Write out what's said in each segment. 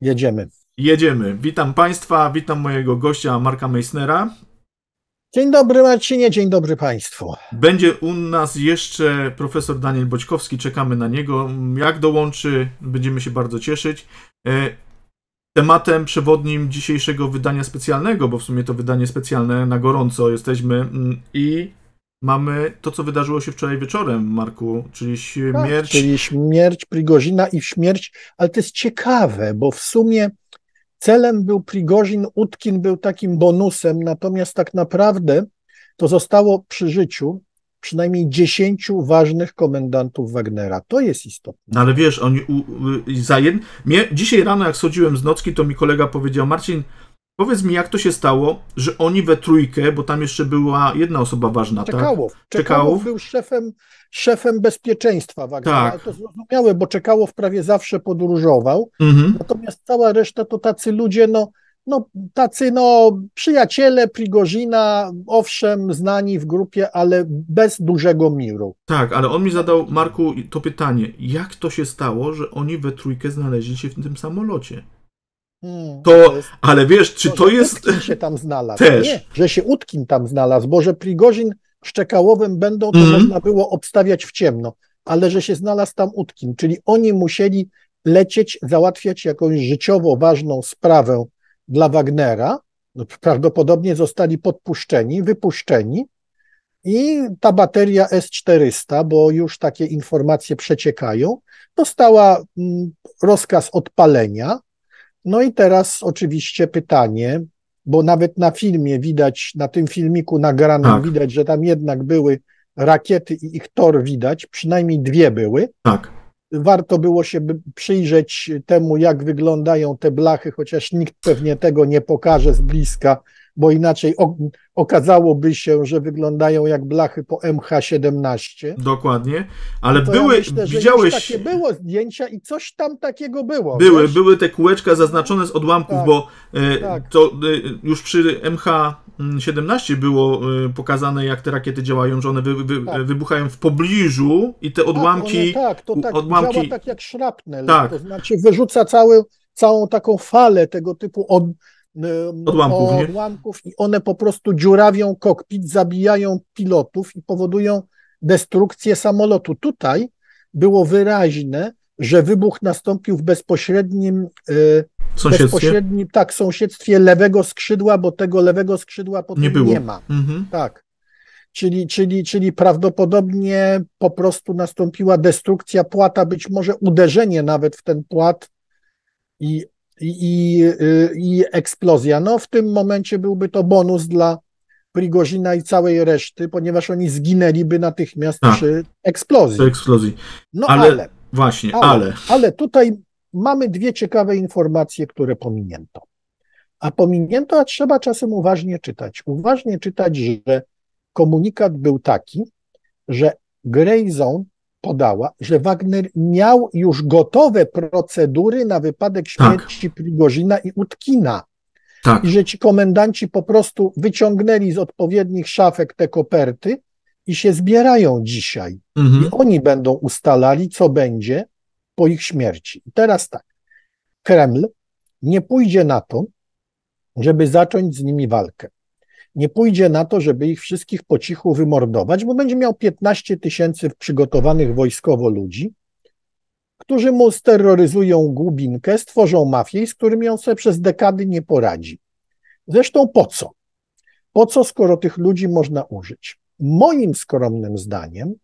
Jedziemy. Jedziemy. Witam Państwa, witam mojego gościa Marka Meissnera. Dzień dobry Marcinie, dzień dobry Państwu. Będzie u nas jeszcze profesor Daniel Boćkowski, czekamy na niego. Jak dołączy, będziemy się bardzo cieszyć. E, tematem przewodnim dzisiejszego wydania specjalnego, bo w sumie to wydanie specjalne na gorąco jesteśmy mm, i mamy to, co wydarzyło się wczoraj wieczorem, Marku, czyli śmierć. Tak, czyli śmierć Prigozina i śmierć, ale to jest ciekawe, bo w sumie celem był Prigozin, Utkin był takim bonusem, natomiast tak naprawdę to zostało przy życiu przynajmniej dziesięciu ważnych komendantów Wagnera. To jest istotne. No ale wiesz, oni u, u, za jed... Mnie, dzisiaj rano jak schodziłem z nocki, to mi kolega powiedział, Marcin, Powiedz mi, jak to się stało, że oni we trójkę, bo tam jeszcze była jedna osoba ważna, Czekałow. tak? Czekałow był szefem, szefem bezpieczeństwa Wagnera, Tak. ale to zrozumiałe, bo Czekałow prawie zawsze podróżował, Mhm. natomiast cała reszta to tacy ludzie, no, no tacy no przyjaciele Prigozina, owszem, znani w grupie, ale bez dużego miru. Tak, ale on mi zadał, Marku, to pytanie, jak to się stało, że oni we trójkę znaleźli się w tym samolocie? Hmm, To, jest- ale wiesz, czy to jest... Utkin się tam znalazł. Też. Nie, że się Utkin tam znalazł, bo że Prigozin z Czekałowym będą, to Mhm. można było obstawiać w ciemno, ale że się znalazł tam Utkin, czyli oni musieli lecieć, załatwiać jakąś życiowo ważną sprawę dla Wagnera, no, prawdopodobnie zostali podpuszczeni, wypuszczeni i ta bateria S-400, bo już takie informacje przeciekają, dostała mm, rozkaz odpalenia, no i teraz oczywiście pytanie, bo nawet na filmie widać, na tym filmiku nagranym Tak. widać, że tam jednak były rakiety i ich tor widać, przynajmniej dwie były. Tak, Warto było się przyjrzeć temu, jak wyglądają te blachy, chociaż nikt pewnie tego nie pokaże z bliska, bo inaczej okazałoby się, że wyglądają jak blachy po MH17. dokładnie, ale To były, ja myślę, widziałeś... takie było zdjęcia i coś tam takiego było. Były, wiesz? były te kółeczka zaznaczone z odłamków, Tak, bo e, tak. to e, już przy MH17 było e, pokazane, jak te rakiety działają, że one wy, wy, Tak. wybuchają w pobliżu i te odłamki. Tak, one, tak to tak odłamki- działa tak jak szrapnel. Tak. To znaczy wyrzuca cały, całą taką falę tego typu od, Odłamków, odłamków i one po prostu dziurawią kokpit, zabijają pilotów i powodują destrukcję samolotu. Tutaj było wyraźne, że wybuch nastąpił w bezpośrednim, e, sąsiedztwie. bezpośrednim tak, sąsiedztwie lewego skrzydła, bo tego lewego skrzydła potem Nie było. nie ma. Mhm. Tak. Czyli, czyli, czyli prawdopodobnie po prostu nastąpiła destrukcja płata, być może uderzenie nawet w ten płat i, i, i, y, i eksplozja. No, w tym momencie byłby to bonus dla Prigozina i całej reszty, ponieważ oni zginęliby natychmiast Tak. przy eksplozji. Do eksplozji. No ale- ale, Właśnie, ale, ale. ale tutaj mamy dwie ciekawe informacje, które pominięto. A pominięto, a trzeba czasem uważnie czytać. Uważnie czytać, że komunikat był taki, że Grayzone podała, że Wagner miał już gotowe procedury na wypadek śmierci Prigozina i Utkina. Tak. I że ci komendanci po prostu wyciągnęli z odpowiednich szafek te koperty i się zbierają dzisiaj. I Mhm. oni będą ustalali, co będzie po ich śmierci. I teraz tak, Kreml nie pójdzie na to, żeby zacząć z nimi walkę. Nie pójdzie na to, żeby ich wszystkich po cichu wymordować, bo będzie miał 15 tysięcy przygotowanych wojskowo ludzi, którzy mu steroryzują głubinkę, stworzą mafię, z którymi on sobie przez dekady nie poradzi. Zresztą po co? Po co, skoro tych ludzi można użyć? Moim skromnym zdaniem,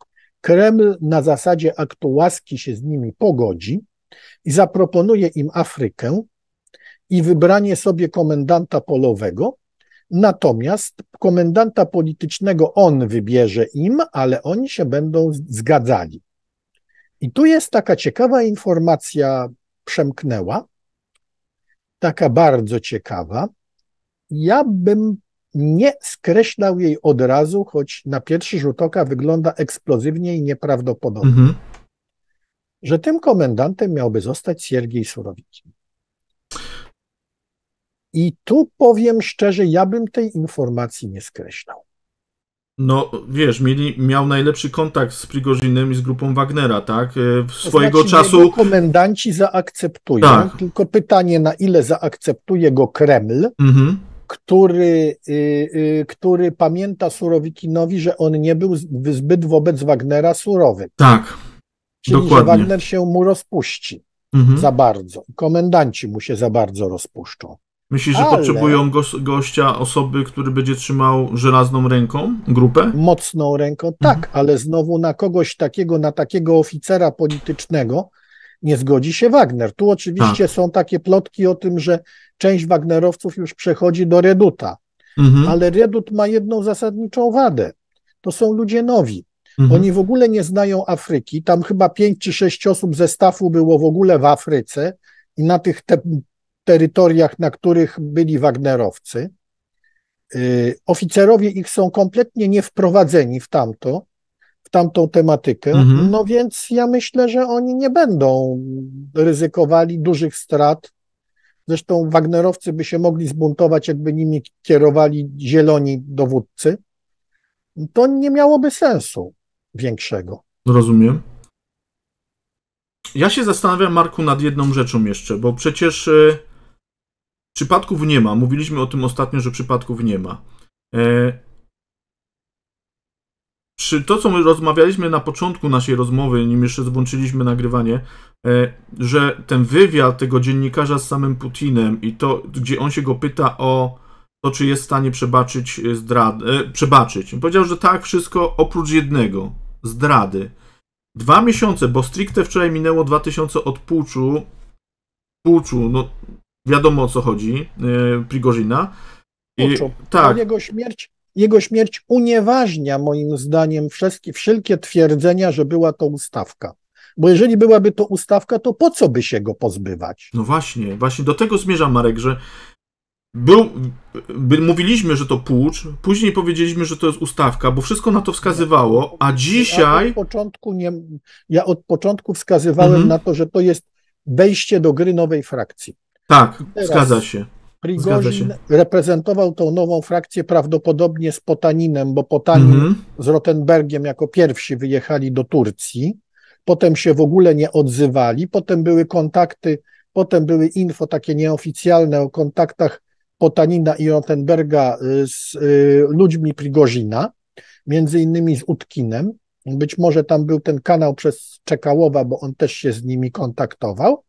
Kreml na zasadzie aktu łaski się z nimi pogodzi i zaproponuje im Afrykę i wybranie sobie komendanta polowego, natomiast komendanta politycznego on wybierze im, ale oni się będą zgadzali. I tu jest taka ciekawa informacja przemknęła, taka bardzo ciekawa. Ja bym nie skreślał jej od razu, choć na pierwszy rzut oka wygląda eksplozywnie i nieprawdopodobnie, Mhm. że tym komendantem miałby zostać Siergiej Surowikin. I tu powiem szczerze, ja bym tej informacji nie skreślał. No, wiesz, mieli, miał najlepszy kontakt z Prigozinem i z grupą Wagnera, tak? E, Swojego to znaczy, czasu. Komendanci zaakceptują. Tak. Tylko pytanie, na ile zaakceptuje go Kreml, Mhm. który, y, y, który pamięta Surowikinowi, że on nie był zbyt wobec Wagnera surowy. Tak. Czyli, Dokładnie. że Wagner się mu rozpuści Mhm. za bardzo. Komendanci mu się za bardzo rozpuszczą. Myślisz, że Ale- potrzebują gos- gościa, osoby, który będzie trzymał żelazną ręką grupę? Mocną ręką, tak, ale znowu na kogoś takiego, na takiego oficera politycznego nie zgodzi się Wagner. Tu oczywiście są takie plotki o tym, że część Wagnerowców już przechodzi do Reduta, Mhm. ale Redut ma jedną zasadniczą wadę. To są ludzie nowi. Mhm. Oni w ogóle nie znają Afryki. Tam chyba pięć czy sześć osób ze stafu było w ogóle w Afryce i na tych te terytoriach, na których byli Wagnerowcy. Y, Oficerowie ich są kompletnie niewprowadzeni w tamto, w tamtą tematykę. Mhm. No więc ja myślę, że oni nie będą ryzykowali dużych strat. Zresztą Wagnerowcy by się mogli zbuntować, jakby nimi kierowali zieloni dowódcy. To nie miałoby sensu większego. Rozumiem. Ja się zastanawiam, Marku, nad jedną rzeczą jeszcze, bo przecież e, przypadków nie ma. Mówiliśmy o tym ostatnio, że przypadków nie ma. E, przy to, co my rozmawialiśmy na początku naszej rozmowy, nim jeszcze włączyliśmy nagrywanie, e, że ten wywiad tego dziennikarza z samym Putinem i to, gdzie on się go pyta o to, czy jest w stanie przebaczyć e, zdradę, przebaczyć. Powiedział, że tak, wszystko oprócz jednego, zdrady. Dwa miesiące, bo stricte wczoraj minęło 2000 od puczu, puczu, no wiadomo o co chodzi, Prigozina. I, tak, Jego śmierć, jego śmierć unieważnia moim zdaniem wszystkie, wszelkie twierdzenia, że była to ustawka. Bo jeżeli byłaby to ustawka, to po co by się go pozbywać? no właśnie, właśnie do tego zmierzam, Marek, że był, by, mówiliśmy, że to pucz, później powiedzieliśmy, że to jest ustawka, bo wszystko na to wskazywało, a Ja dzisiaj, od początku, nie, ja od początku wskazywałem Mhm. na to, że to jest wejście do gry nowej frakcji. Tak, zgadza się. Prigozin reprezentował tą nową frakcję prawdopodobnie z Potaninem, bo Potanin Mhm. z Rotenbergiem jako pierwsi wyjechali do Turcji, potem się w ogóle nie odzywali, potem były kontakty, potem były info takie nieoficjalne o kontaktach Potanina i Rotenberga y, z y, ludźmi Prigozina, między innymi z Utkinem. Być może tam był ten kanał przez Czekałowa, bo on też się z nimi kontaktował.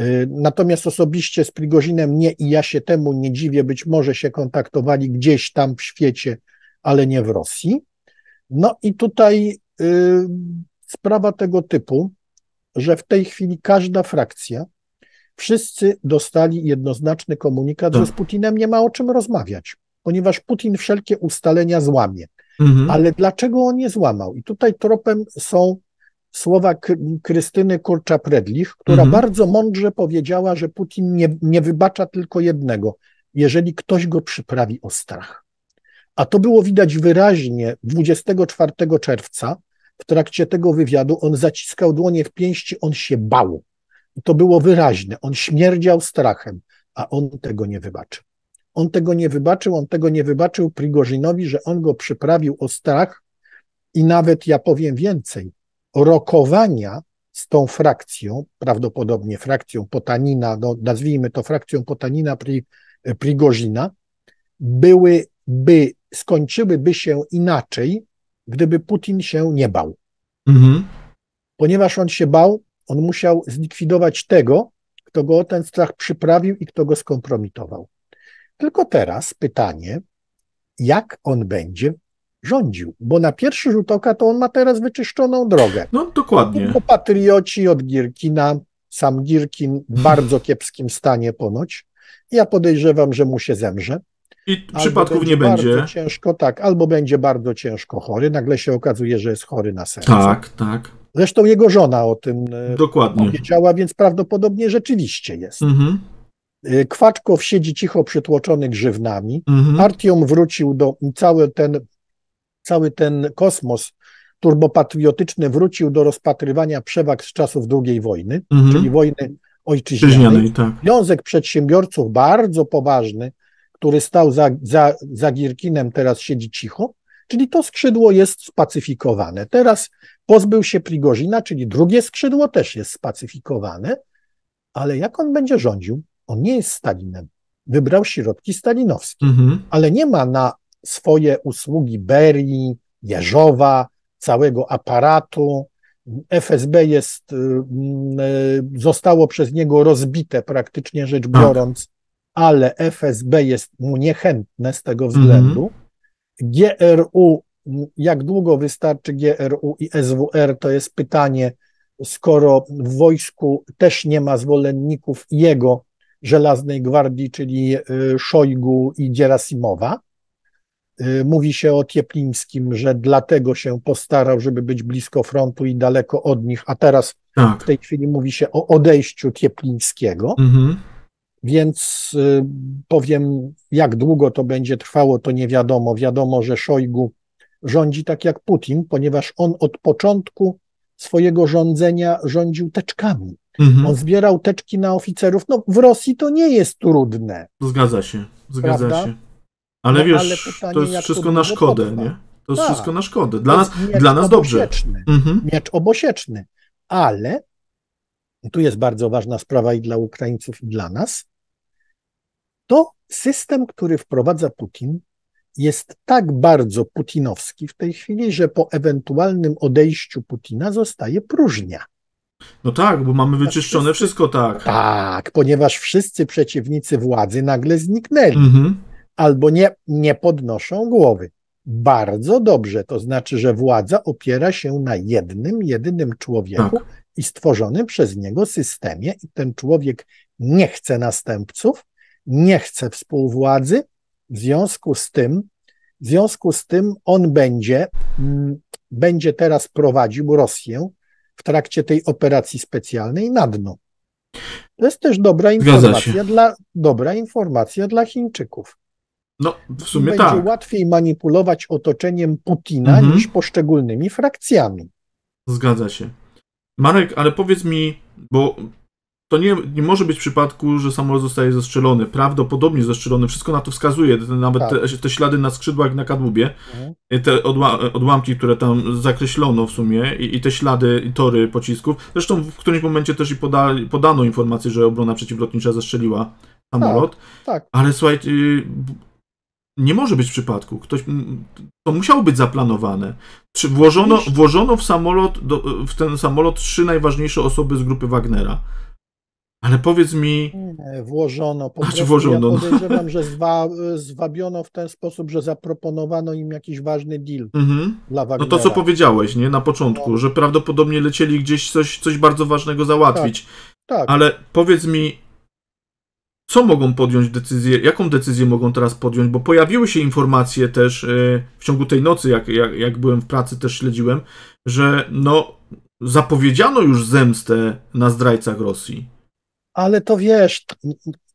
Y, Natomiast osobiście z Prigozinem nie i ja się temu nie dziwię, być może się kontaktowali gdzieś tam w świecie, ale nie w Rosji. No i tutaj y, sprawa tego typu, że w tej chwili każda frakcja, wszyscy dostali jednoznaczny komunikat, Tak. że z Putinem nie ma o czym rozmawiać, ponieważ Putin wszelkie ustalenia złamie. Mhm. Ale dlaczego on je złamał? I tutaj tropem są słowa Krystyny Kurcza-Predlich, która Mhm. bardzo mądrze powiedziała, że Putin nie, nie wybacza tylko jednego, jeżeli ktoś go przyprawi o strach. A to było widać wyraźnie 24 czerwca, w trakcie tego wywiadu, on zaciskał dłonie w pięści, on się bał. I to było wyraźne, on śmierdział strachem, a on tego nie wybaczył. On tego nie wybaczył, on tego nie wybaczył Prigorzynowi, że on go przyprawił o strach i nawet, ja powiem więcej, rokowania z tą frakcją, prawdopodobnie frakcją Potanina, no, nazwijmy to frakcją Potanina Pri, Prigozina, były, by, skończyłyby się inaczej, gdyby Putin się nie bał. Mhm. Ponieważ on się bał, on musiał zlikwidować tego, kto go o ten strach przyprawił i kto go skompromitował. Tylko teraz pytanie, jak on będzie rządził? Bo na pierwszy rzut oka to on ma teraz wyczyszczoną drogę. No dokładnie. Tylko patrioci od Gierkina, sam Gierkin w bardzo kiepskim stanie ponoć. Ja podejrzewam, że mu się zemrze. I Albo przypadków nie będzie. Bardzo ciężko, tak, albo będzie bardzo ciężko chory. Nagle się okazuje, że jest chory na serce. Tak, tak. Zresztą jego żona o tym e, Dokładnie. powiedziała, więc prawdopodobnie rzeczywiście jest. Mhm. E, Kwaczkow siedzi cicho przytłoczony grzywnami. Mhm. Artiom wrócił do cały ten, cały ten kosmos turbopatriotyczny wrócił do rozpatrywania przewag z czasów II wojny, Mhm. czyli wojny ojczyźnianej. Tak. Związek Przedsiębiorców bardzo poważny, który stał za, za, za Gierkinem, teraz siedzi cicho. Czyli to skrzydło jest spacyfikowane. Teraz pozbył się Prigozina, czyli drugie skrzydło też jest spacyfikowane, ale jak on będzie rządził? On nie jest Stalinem. Wybrał środki stalinowskie, Mhm. ale nie ma na swoje usługi Berii, Jeżowa, całego aparatu. FSB jest, y, y, zostało przez niego rozbite praktycznie rzecz biorąc, ale FSB jest mu niechętne z tego względu. GRU, jak długo wystarczy GRU i SWR, to jest pytanie, skoro w wojsku też nie ma zwolenników jego żelaznej gwardii, czyli y, Szojgu i Dzierasimowa. Y, Mówi się o Tieplińskim, że dlatego się postarał, żeby być blisko frontu i daleko od nich, a teraz Tak. w tej chwili mówi się o odejściu Tieplińskiego. Mhm. Więc y, powiem, jak długo to będzie trwało, to nie wiadomo. Wiadomo, że Szojgu rządzi tak jak Putin, ponieważ on od początku swojego rządzenia rządził teczkami. On Mhm. zbierał teczki na oficerów. No, w Rosji to nie jest trudne. Zgadza się. Zgadza Prawda? się. Ale No, wiesz, ale pytanie, to jest jak to wszystko na szkodę, potrwa. nie? To jest Tak. wszystko na szkodę. Dla nas, dla nas dobrze. Mhm. Miecz obosieczny. Ale tu jest bardzo ważna sprawa i dla Ukraińców, i dla nas. To system, który wprowadza Putin, jest tak bardzo putinowski w tej chwili, że po ewentualnym odejściu Putina zostaje próżnia. No tak, bo mamy wyczyszczone wszyscy- wszystko tak. Tak, ponieważ wszyscy przeciwnicy władzy nagle zniknęli Mhm. Albo nie, nie podnoszą głowy. Bardzo dobrze, to znaczy, że władza opiera się na jednym, jedynym człowieku Tak. i stworzonym przez niego systemie, i ten człowiek nie chce następców, nie chce współwładzy, w związku z tym, w związku z tym on będzie, mm, będzie teraz prowadził Rosję w trakcie tej operacji specjalnej na dno. To jest też dobra informacja dla, dobra informacja dla Chińczyków. No, w sumie będzie tak. łatwiej manipulować otoczeniem Putina Mhm. niż poszczególnymi frakcjami. Zgadza się. Marek, ale powiedz mi, bo to nie, nie może być w przypadku, że samolot zostaje zestrzelony. Prawdopodobnie zestrzelony. Wszystko na to wskazuje. Nawet Tak. te, te ślady na skrzydłach na kadłubie, Mhm. te odła, odłamki, które tam zakreślono w sumie i, i te ślady i tory pocisków. Zresztą w którymś momencie też i poda, podano informację, że obrona przeciwlotnicza zestrzeliła samolot. Tak, Ale słuchaj, y, nie może być przypadku. Ktoś, to musiało być zaplanowane. Czy włożono, włożono w samolot, do, w ten samolot trzy najważniejsze osoby z grupy Wagnera. Ale powiedz mi, włożono. Po Znaczy włożono, no. Ja podejrzewam, że zwa, zwabiono w ten sposób, że zaproponowano im jakiś ważny deal mhm, dla no Wagnera. to co powiedziałeś, nie, na początku, No. że prawdopodobnie lecieli gdzieś coś, coś bardzo ważnego załatwić. Tak, Ale powiedz mi, co mogą podjąć decyzję, jaką decyzję mogą teraz podjąć, bo pojawiły się informacje też y, w ciągu tej nocy, jak, jak, jak byłem w pracy, też śledziłem, że no zapowiedziano już zemstę na zdrajcach Rosji. ale to wiesz,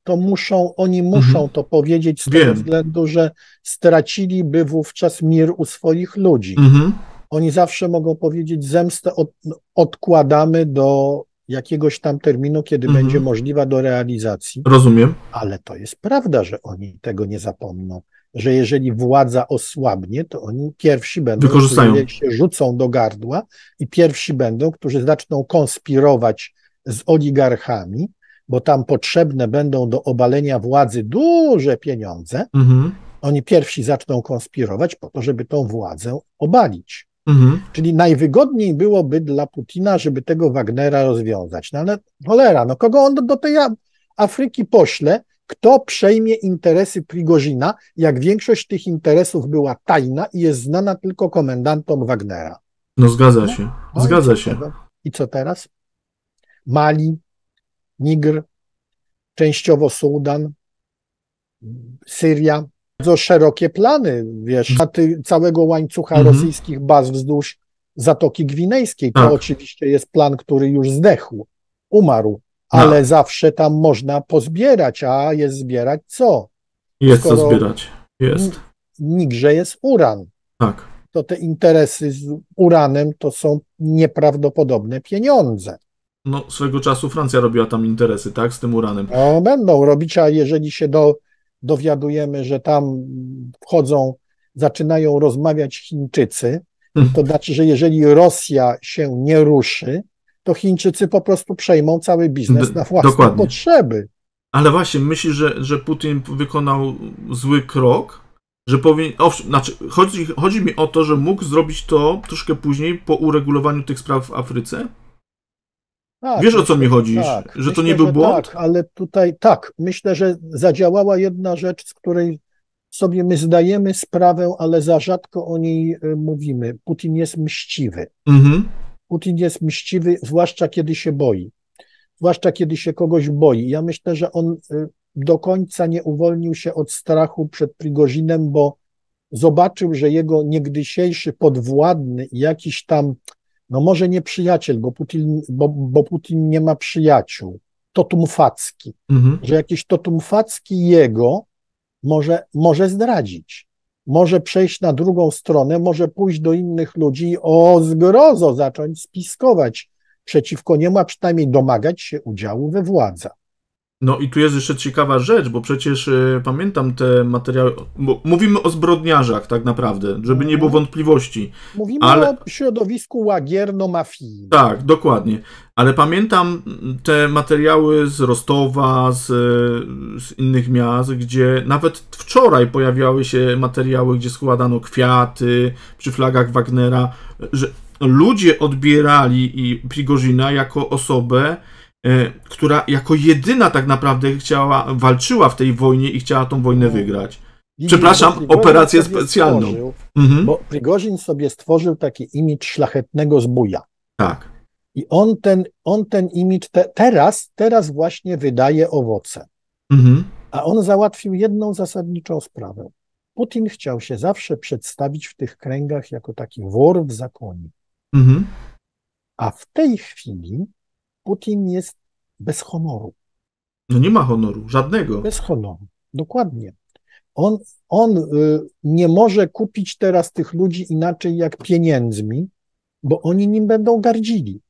to muszą, oni muszą Mhm. to powiedzieć z Wiem. tego względu, że straciliby wówczas mir u swoich ludzi. Mhm. Oni zawsze mogą powiedzieć, zemstę od, odkładamy do jakiegoś tam terminu, kiedy Mhm. będzie możliwa do realizacji. Rozumiem. Ale to jest prawda, że oni tego nie zapomną. Że jeżeli władza osłabnie, to oni pierwsi będą, Wykorzystają. którzy się rzucą do gardła i pierwsi będą, którzy zaczną konspirować z oligarchami, bo tam potrzebne będą do obalenia władzy duże pieniądze. Mhm. Oni pierwsi zaczną konspirować po to, żeby tą władzę obalić. Mhm. Czyli najwygodniej byłoby dla Putina, żeby tego Wagnera rozwiązać. No ale cholera, no kogo on do, do tej Afryki pośle, kto przejmie interesy Prigozina, jak większość tych interesów była tajna i jest znana tylko komendantom Wagnera. No zgadza się. No Zgadza się. tego? I co teraz? Mali, Nigr, częściowo Sudan, Syria. Bardzo szerokie plany, wiesz, na ty, całego łańcucha Mhm. rosyjskich baz wzdłuż Zatoki Gwinejskiej. To Tak. oczywiście jest plan, który już zdechł, umarł, ale zawsze tam można pozbierać, a jest zbierać co? Jest co skoro- zbierać. Jest. Nigrze jest uran. Tak. To te interesy z uranem to są nieprawdopodobne pieniądze. No, swego czasu Francja robiła tam interesy, tak, z tym uranem. No, będą robić, a jeżeli się do, dowiadujemy, że tam wchodzą zaczynają rozmawiać Chińczycy, Mhm. to znaczy, że jeżeli Rosja się nie ruszy, to Chińczycy po prostu przejmą cały biznes na własne dokładnie. potrzeby. Ale właśnie, myślisz, że, że Putin wykonał zły krok? Że powinien. Owszem, znaczy, chodzi, chodzi mi o to, że mógł zrobić to troszkę później po uregulowaniu tych spraw w Afryce? Tak, Wiesz, o co mi chodzi? tak, Że to myślę, nie był błąd? Tak, ale tutaj tak, myślę, że zadziałała jedna rzecz, z której sobie my zdajemy sprawę, ale za rzadko o niej y, mówimy. Putin jest mściwy. Mhm. Putin jest mściwy, zwłaszcza kiedy się boi. Zwłaszcza kiedy się kogoś boi. Ja myślę, że on y, do końca nie uwolnił się od strachu przed Prigozinem, bo zobaczył, że jego niegdysiejszy podwładny jakiś tam, no może nie przyjaciel, bo Putin, bo, bo Putin nie ma przyjaciół, Totum Facki, Mhm. że jakiś Totum Facki jego może, może zdradzić. Może przejść na drugą stronę, może pójść do innych ludzi i o zgrozo zacząć spiskować przeciwko niemu, a przynajmniej domagać się udziału we władzy. No i tu jest jeszcze ciekawa rzecz, bo przecież e, pamiętam te materiały. Bo mówimy o zbrodniarzach, tak naprawdę, żeby nie było wątpliwości. Mówimy Ale- o środowisku łagierno-mafijnym. Tak, dokładnie. Ale pamiętam te materiały z Rostowa, z, z innych miast, gdzie nawet wczoraj pojawiały się materiały, gdzie składano kwiaty przy flagach Wagnera, że ludzie odbierali i Prigozina jako osobę, która jako jedyna tak naprawdę chciała, walczyła w tej wojnie i chciała tą wojnę wygrać. Widzisz, Przepraszam, Prigozin operację specjalną. Stworzył, Mhm. bo Prigozin sobie stworzył taki imidż szlachetnego zbója. Tak. I on ten, on ten imidż te, teraz, teraz właśnie wydaje owoce. Mhm. A on załatwił jedną zasadniczą sprawę. Putin chciał się zawsze przedstawić w tych kręgach jako taki wór w zakonie. Mhm. A w tej chwili Putin jest bez honoru. No nie ma honoru, żadnego. Bez honoru. Dokładnie. On, on y, nie może kupić teraz tych ludzi inaczej jak pieniędzmi, bo oni nim będą gardzili.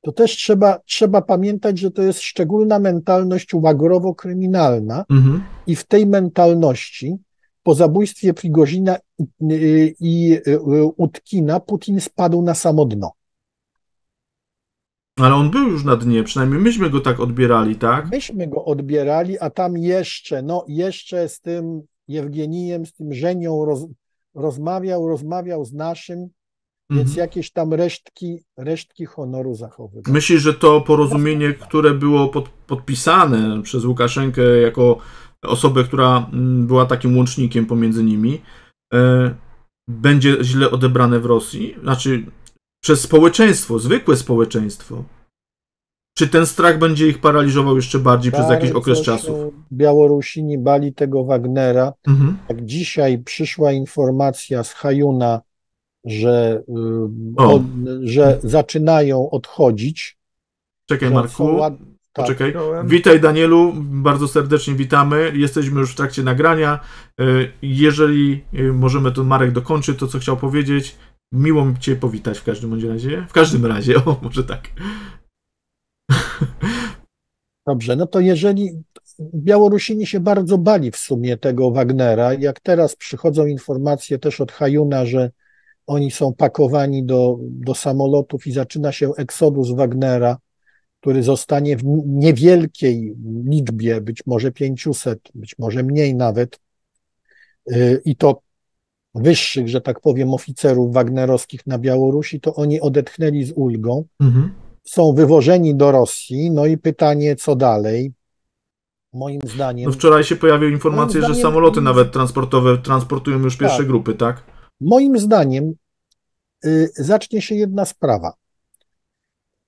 To też trzeba, trzeba pamiętać, że to jest szczególna mentalność łagrowo-kryminalna Mhm. i w tej mentalności po zabójstwie Prigozina i, i, i y, Utkina Putin spadł na samo dno. Ale on był już na dnie, przynajmniej myśmy go tak odbierali, tak? Myśmy go odbierali, a tam jeszcze, no jeszcze z tym Jewgenijem, z tym Żenią roz, rozmawiał, rozmawiał z naszym, więc Mhm. jakieś tam resztki, resztki honoru zachowywał. Myślisz, że to porozumienie, które było pod, podpisane przez Łukaszenkę jako osobę, która mm, była takim łącznikiem pomiędzy nimi, e, będzie źle odebrane w Rosji? Znaczy, przez społeczeństwo, zwykłe społeczeństwo. Czy ten strach będzie ich paraliżował jeszcze bardziej przez jakiś Bardzo okres czasu? Białorusini bali tego Wagnera. Mhm. Jak dzisiaj przyszła informacja z Hajuna, że, y, od, że zaczynają odchodzić. Czekaj, Marku. ład- tak, Poczekaj. Witaj Danielu, bardzo serdecznie witamy. Jesteśmy już w trakcie nagrania. E, Jeżeli e, możemy, to Marek dokończy to, co chciał powiedzieć. Miło mi Cię powitać w każdym bądź razie. W każdym razie, o, może tak. Dobrze, no to jeżeli Białorusini się bardzo bali w sumie tego Wagnera, jak teraz przychodzą informacje też od Hajuna, że oni są pakowani do, do samolotów i zaczyna się eksodus Wagnera, który zostanie w niewielkiej liczbie, być może 500, być może mniej nawet, yy, i to wyższych, że tak powiem, oficerów wagnerowskich na Białorusi, to oni odetchnęli z ulgą Mhm. są wywożeni do Rosji. No i pytanie, co dalej? Moim zdaniem, No wczoraj się pojawiły informacje, Moim że zdaniem- samoloty nawet transportowe transportują już pierwsze Tak. grupy, tak? moim zdaniem y, zacznie się jedna sprawa.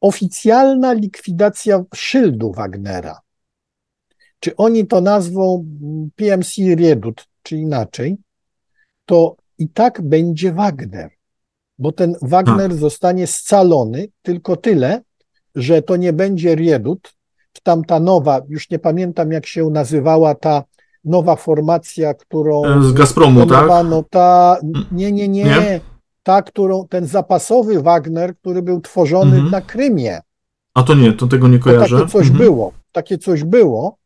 Oficjalna likwidacja szyldu Wagnera. Czy oni to nazwą PMC Redut, czy inaczej, to i tak będzie Wagner, bo ten Wagner zostanie scalony, tylko tyle, że to nie będzie Redut, tamta nowa, już nie pamiętam jak się nazywała ta nowa formacja, którą E, Z Gazpromu, tak? Ta, nie, nie, nie, Nie? ta, którą, ten zapasowy Wagner, który był tworzony Mhm. na Krymie. A to nie, to tego nie To kojarzę. takie coś Mhm. było, takie coś było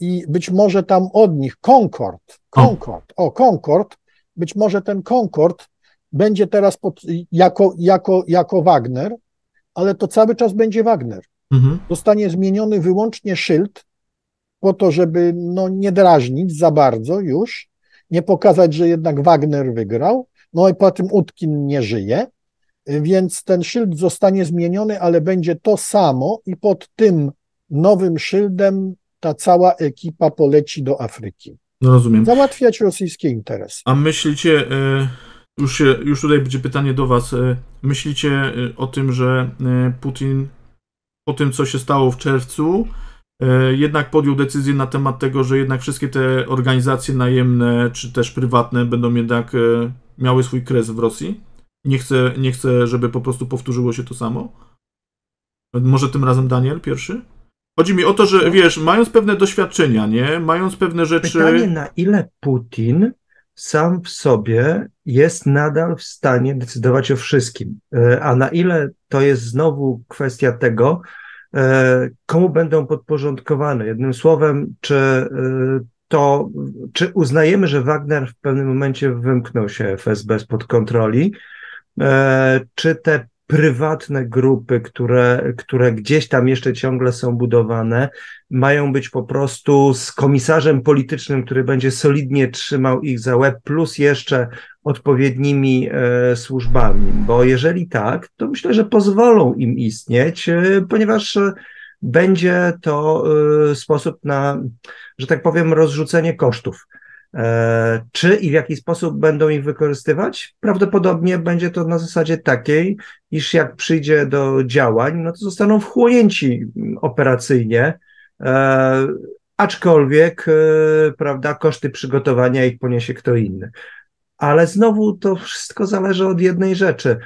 i być może tam od nich Concord, Concord, o, Concord być może ten Concord będzie teraz pod, jako, jako, jako Wagner, ale to cały czas będzie Wagner. Mhm. Zostanie zmieniony wyłącznie szyld po to, żeby no, nie drażnić za bardzo już, nie pokazać, że jednak Wagner wygrał, no i po tym Utkin nie żyje, więc ten szyld zostanie zmieniony, ale będzie to samo i pod tym nowym szyldem ta cała ekipa poleci do Afryki. No rozumiem. Załatwiać rosyjskie interesy. A myślicie, e, już, już tutaj będzie pytanie do Was, e, myślicie e, o tym, że Putin po tym, co się stało w czerwcu, jednak podjął decyzję na temat tego, że jednak wszystkie te organizacje najemne czy też prywatne będą jednak miały swój kres w Rosji? Nie chcę, nie chcę, żeby po prostu powtórzyło się to samo? Może tym razem Daniel pierwszy? Chodzi mi o to, że wiesz, mając pewne doświadczenia, nie? Mając pewne rzeczy. Pytanie, na ile Putin sam w sobie jest nadal w stanie decydować o wszystkim, e, a na ile to jest znowu kwestia tego, e, komu będą podporządkowane. Jednym słowem, czy e, to, czy uznajemy, że Wagner w pewnym momencie wymknął się FSB spod kontroli, czy te prywatne grupy, które, które gdzieś tam jeszcze ciągle są budowane, mają być po prostu z komisarzem politycznym, który będzie solidnie trzymał ich za łeb, plus jeszcze odpowiednimi e, służbami. Bo jeżeli tak, to myślę, że pozwolą im istnieć, e, ponieważ e, będzie to e, sposób na, że tak powiem, rozrzucenie kosztów. E, czy i w jaki sposób będą ich wykorzystywać? Prawdopodobnie będzie to na zasadzie takiej, iż jak przyjdzie do działań, no to zostaną wchłonięci operacyjnie, e, aczkolwiek, e, prawda, koszty przygotowania ich poniesie kto inny. Ale znowu to wszystko zależy od jednej rzeczy.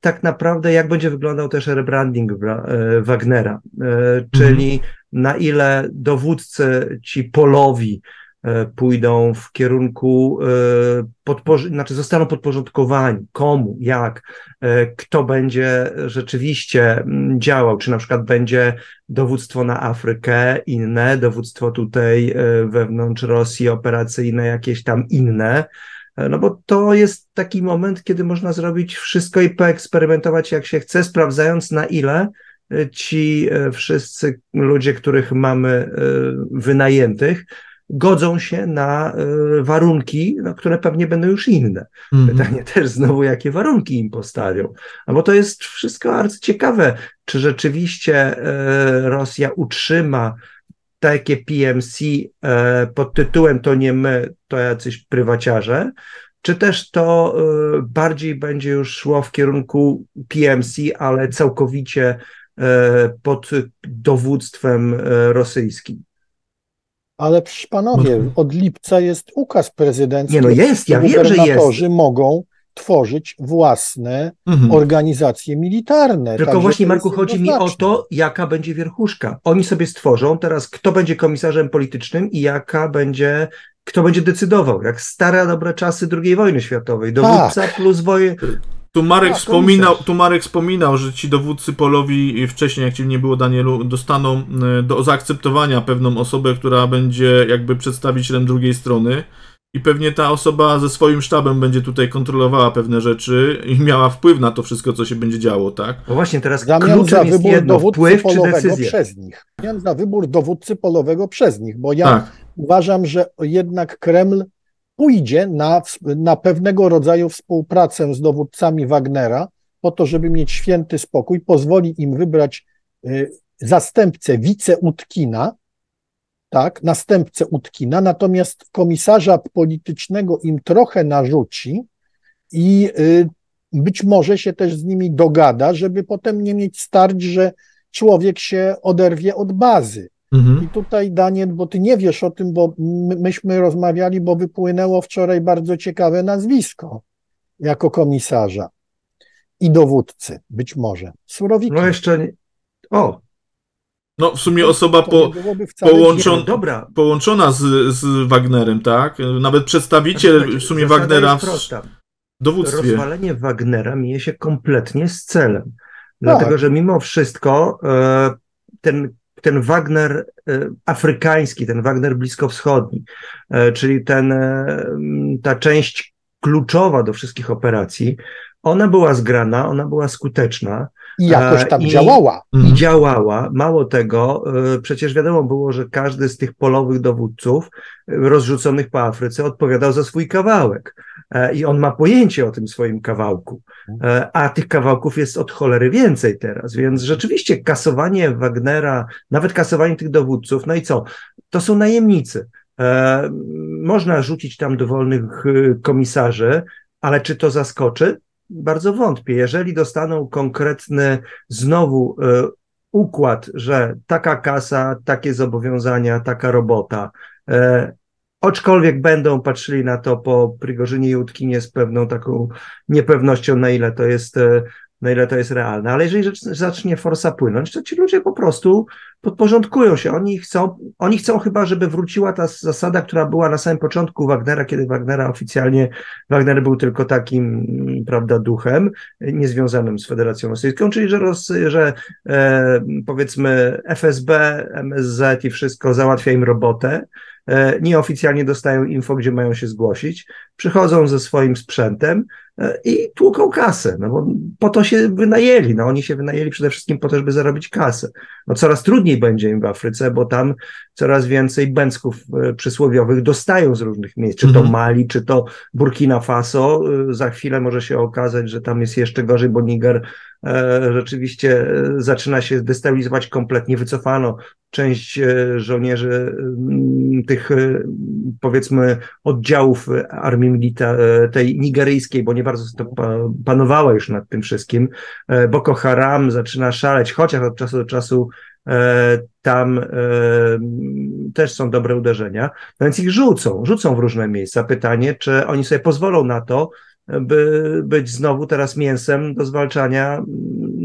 Tak naprawdę, jak będzie wyglądał też rebranding Wagnera, czyli mhm. na ile dowódcy ci polowi, pójdą w kierunku, e, znaczy zostaną podporządkowani, komu, jak, e, kto będzie rzeczywiście mm, działał, czy na przykład będzie dowództwo na Afrykę inne, dowództwo tutaj wewnątrz Rosji operacyjne jakieś tam inne, no bo to jest taki moment, kiedy można zrobić wszystko i poeksperymentować jak się chce, sprawdzając na ile ci wszyscy ludzie, których mamy wynajętych, godzą się na e, warunki, no, które pewnie będą już inne. Mm -hmm. Pytanie też znowu, jakie warunki im postawią. A bo to jest wszystko bardzo ciekawe, czy rzeczywiście e, Rosja utrzyma takie PMC e, pod tytułem to nie my, to jacyś prywaciarze, czy też to bardziej będzie już szło w kierunku PMC, ale całkowicie pod dowództwem rosyjskim. Ale przecież panowie, no od lipca jest ukaz prezydencki. Nie, no jest, ja wiem, że jest. mogą tworzyć własne mhm. organizacje militarne. Tylko właśnie, Marku, chodzi mi o to, jaka będzie wierchuszka. Oni sobie stworzą teraz, kto będzie komisarzem politycznym i jaka będzie, kto będzie decydował, jak stare, dobre czasy II wojny światowej. Dowódca tak. plus woje, tu Marek, wspominał, tu Marek wspominał, że ci dowódcy polowi wcześniej, jak ci nie było Danielu, dostaną e, do zaakceptowania pewną osobę, która będzie jakby przedstawicielem drugiej strony i pewnie ta osoba ze swoim sztabem będzie tutaj kontrolowała pewne rzeczy i miała wpływ na to wszystko, co się będzie działo, tak? No właśnie, teraz Zamian za wybór jedno, dowódcy polowego przez nich. Zamian za wybór dowódcy polowego przez nich, bo ja tak. uważam, że jednak Kreml pójdzie na, na pewnego rodzaju współpracę z dowódcami Wagnera, po to, żeby mieć święty spokój, pozwoli im wybrać y, zastępcę wiceutkina, tak, następcę Utkina, natomiast komisarza politycznego im trochę narzuci i y, być może się też z nimi dogada, żeby potem nie mieć starć, że człowiek się oderwie od bazy. Mhm. I tutaj, Daniel, bo ty nie wiesz o tym, bo myśmy rozmawiali, bo wypłynęło wczoraj bardzo ciekawe nazwisko jako komisarza i dowódcy, być może. Surowiki. No jeszcze nie. O! No, w sumie osoba po, połączon, dobra. połączona z, z Wagnerem, tak? Nawet przedstawiciel znaczy, w sumie Wagnera w dowództwie. Rozwalenie Wagnera mije się kompletnie z celem. Dlatego, tak. że mimo wszystko e, ten ten Wagner e, afrykański, ten Wagner bliskowschodni, e, czyli ten, e, ta część kluczowa do wszystkich operacji, ona była zgrana, ona była skuteczna. I jakoś tam I- działała. i Mhm. działała. Mało tego, e, przecież wiadomo było, że każdy z tych polowych dowódców e, rozrzuconych po Afryce odpowiadał za swój kawałek. E, I on ma pojęcie o tym swoim kawałku. E, A tych kawałków jest od cholery więcej teraz, więc rzeczywiście kasowanie Wagnera, nawet kasowanie tych dowódców, no i co? To są najemnicy. E, Można rzucić tam dowolnych e, komisarzy, ale czy to zaskoczy? Bardzo wątpię. Jeżeli dostaną konkretny znowu e, układ, że taka kasa, takie zobowiązania, taka robota, e, aczkolwiek będą patrzyli na to po Prigorzynie i z pewną taką niepewnością, na ile to jest, e, na ile to jest realne. Ale jeżeli zacznie forsa płynąć, to ci ludzie po prostu podporządkują się. Oni chcą, oni chcą chyba, żeby wróciła ta zasada, która była na samym początku Wagnera, kiedy Wagnera oficjalnie, Wagner był tylko takim, prawda, duchem niezwiązanym z Federacją Rosyjską, czyli że, Ros, że e, powiedzmy FSB, MSZ i wszystko załatwia im robotę, e, nieoficjalnie dostają info, gdzie mają się zgłosić, przychodzą ze swoim sprzętem e, i tłuką kasę, no bo po to się wynajęli, no oni się wynajęli przede wszystkim po to, żeby zarobić kasę. No coraz trudniej będzie im w Afryce, bo tam coraz więcej bęcków e, przysłowiowych dostają z różnych miejsc, czy to Mhm. Mali, czy to Burkina Faso, E, za chwilę może się okazać, że tam jest jeszcze gorzej, bo Niger e, rzeczywiście zaczyna się destabilizować kompletnie, wycofano część żołnierzy mm, tych powiedzmy oddziałów armii milita tej nigeryjskiej, bo nie bardzo to pa- panowała już nad tym wszystkim. Boko Haram zaczyna szaleć, chociaż od czasu do czasu tam e, też są dobre uderzenia, no więc ich rzucą, rzucą w różne miejsca. Pytanie, czy oni sobie pozwolą na to, by być znowu teraz mięsem do zwalczania mm,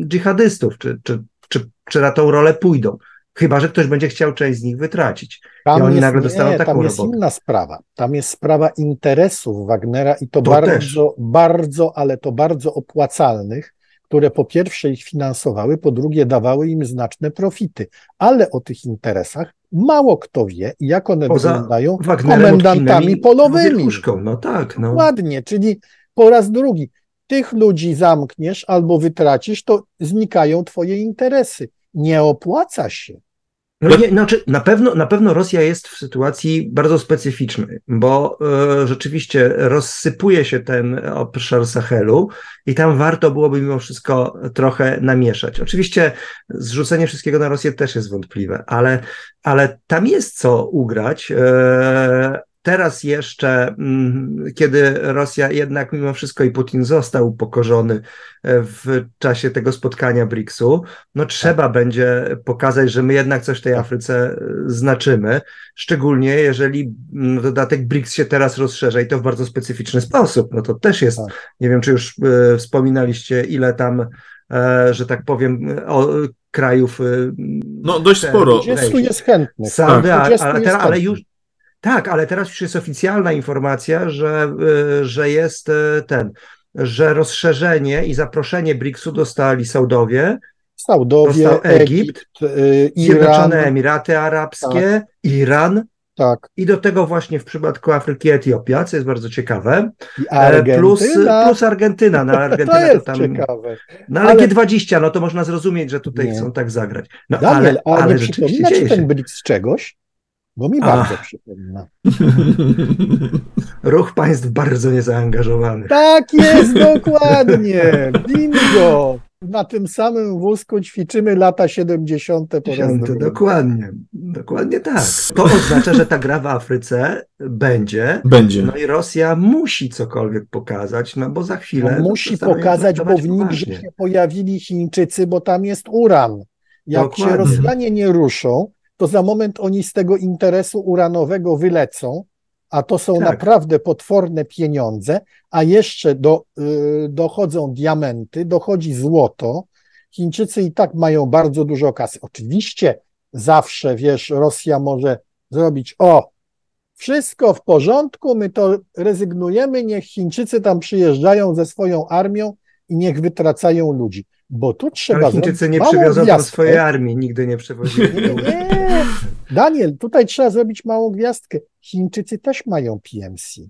dżihadystów, czy, czy, czy, czy na tą rolę pójdą. Chyba, że ktoś będzie chciał część z nich wytracić. Tam I oni jest, nagle dostaną nie, taką tam jest robotę. inna sprawa. Tam jest sprawa interesów Wagnera i to, To bardzo, też. bardzo, ale to bardzo opłacalnych, które po pierwsze ich finansowały, po drugie dawały im znaczne profity. Ale o tych interesach mało kto wie jak one Poza wyglądają Wagnerem, komendantami polowymi. Wierchuszką. No tak, no. Ładnie, czyli po raz drugi tych ludzi zamkniesz albo wytracisz, to znikają twoje interesy. Nie opłaca się. No nie, znaczy, na pewno, na pewno Rosja jest w sytuacji bardzo specyficznej, bo e, rzeczywiście rozsypuje się ten obszar Sahelu i tam warto byłoby mimo wszystko trochę namieszać. Oczywiście zrzucenie wszystkiego na Rosję też jest wątpliwe, ale, ale tam jest co ugrać. E, Teraz jeszcze, mm, kiedy Rosja jednak mimo wszystko i Putin został upokorzony e, w czasie tego spotkania BRICS-u, no trzeba będzie pokazać, że my jednak coś w tej Afryce e, znaczymy, szczególnie jeżeli mm, dodatek BRICS się teraz rozszerza i to w bardzo specyficzny sposób. No to też jest, Tak. nie wiem, czy już e, wspominaliście, ile tam, że tak powiem, o, krajów. No dość sporo. 20 jest chętnych. Saudy, tak, a- 20 ale, jest teraz, ale już. Tak, ale teraz już jest oficjalna informacja, że, y, że jest y, ten, że rozszerzenie i zaproszenie BRICS-u dostali Saudowie, Saudowie, Dostał Egipt, Egipt, y, Zjednoczone Iran, Emiraty Arabskie, Iran tak, i do tego właśnie w przypadku Afryki Etiopia, co jest bardzo ciekawe, e, Argentyna. plus, plus Argentyna. No, to Argentyna jest to tam, ciekawe. no ale, Ale- G20, no to można zrozumieć, że tutaj Nie. chcą tak zagrać. No Daniel, ale, a ale nie przypomina ci ten. BRICS czegoś? Bo mi Ach. bardzo przypomina. Ruch państw bardzo niezaangażowany. Tak jest, dokładnie. Bingo. Na tym samym wózku ćwiczymy lata 70. po raz dokładnie, dokładnie tak. To oznacza, że ta gra w Afryce będzie, Będzie. no i Rosja musi cokolwiek pokazać, no bo za chwilę... No, musi pokazać, bo w Nigrze się pojawili Chińczycy, bo tam jest uran. Jak się Dokładnie. Rosjanie nie ruszą, to za moment oni z tego interesu uranowego wylecą, a to są Tak. naprawdę potworne pieniądze, a jeszcze do, y, dochodzą diamenty, dochodzi złoto. Chińczycy i tak mają bardzo dużo kasy. Oczywiście zawsze, wiesz, Rosja może zrobić, o, wszystko w porządku, my to rezygnujemy, niech Chińczycy tam przyjeżdżają ze swoją armią i niech wytracają ludzi. Bo tu trzeba Ale Chińczycy nie przywiozą swojej armii, nigdy nie przewozili. Nie, nie, nie. Daniel, tutaj trzeba zrobić małą gwiazdkę. Chińczycy też mają PMC.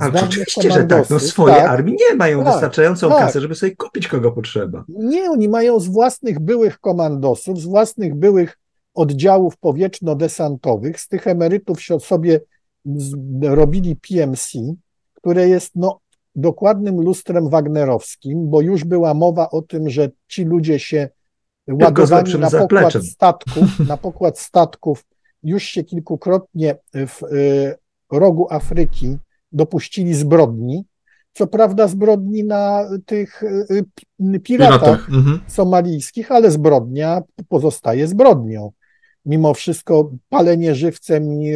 Ale oczywiście, że tak. No, swoje Tak. armii nie mają Tak, wystarczającą tak. kasę, żeby sobie kupić kogo potrzeba. Nie, oni mają z własnych byłych komandosów, z własnych byłych oddziałów powietrzno-desantowych, z tych emerytów się sobie robili PMC, które jest no, dokładnym lustrem wagnerowskim, bo już była mowa o tym, że ci ludzie się z ładowani na pokład zapleczem. statków, na pokład statków już się kilkukrotnie w y, rogu Afryki dopuścili zbrodni. Co prawda zbrodni na tych y, y, piratach, Piratach. Mhm. somalijskich, ale zbrodnia pozostaje zbrodnią. Mimo wszystko palenie żywcem i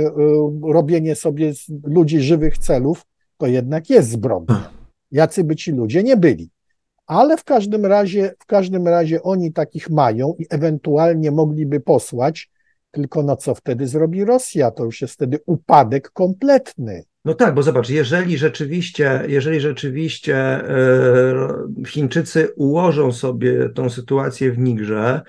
robienie sobie z ludzi żywych celów, to jednak jest zbrodnia. Tak. Jacy by ci ludzie nie byli. Ale w każdym razie, w każdym razie oni takich mają i ewentualnie mogliby posłać, tylko no co wtedy zrobi Rosja? To już jest wtedy upadek kompletny. No tak, bo zobacz, jeżeli rzeczywiście, jeżeli rzeczywiście e, Chińczycy ułożą sobie tą sytuację w Nigrze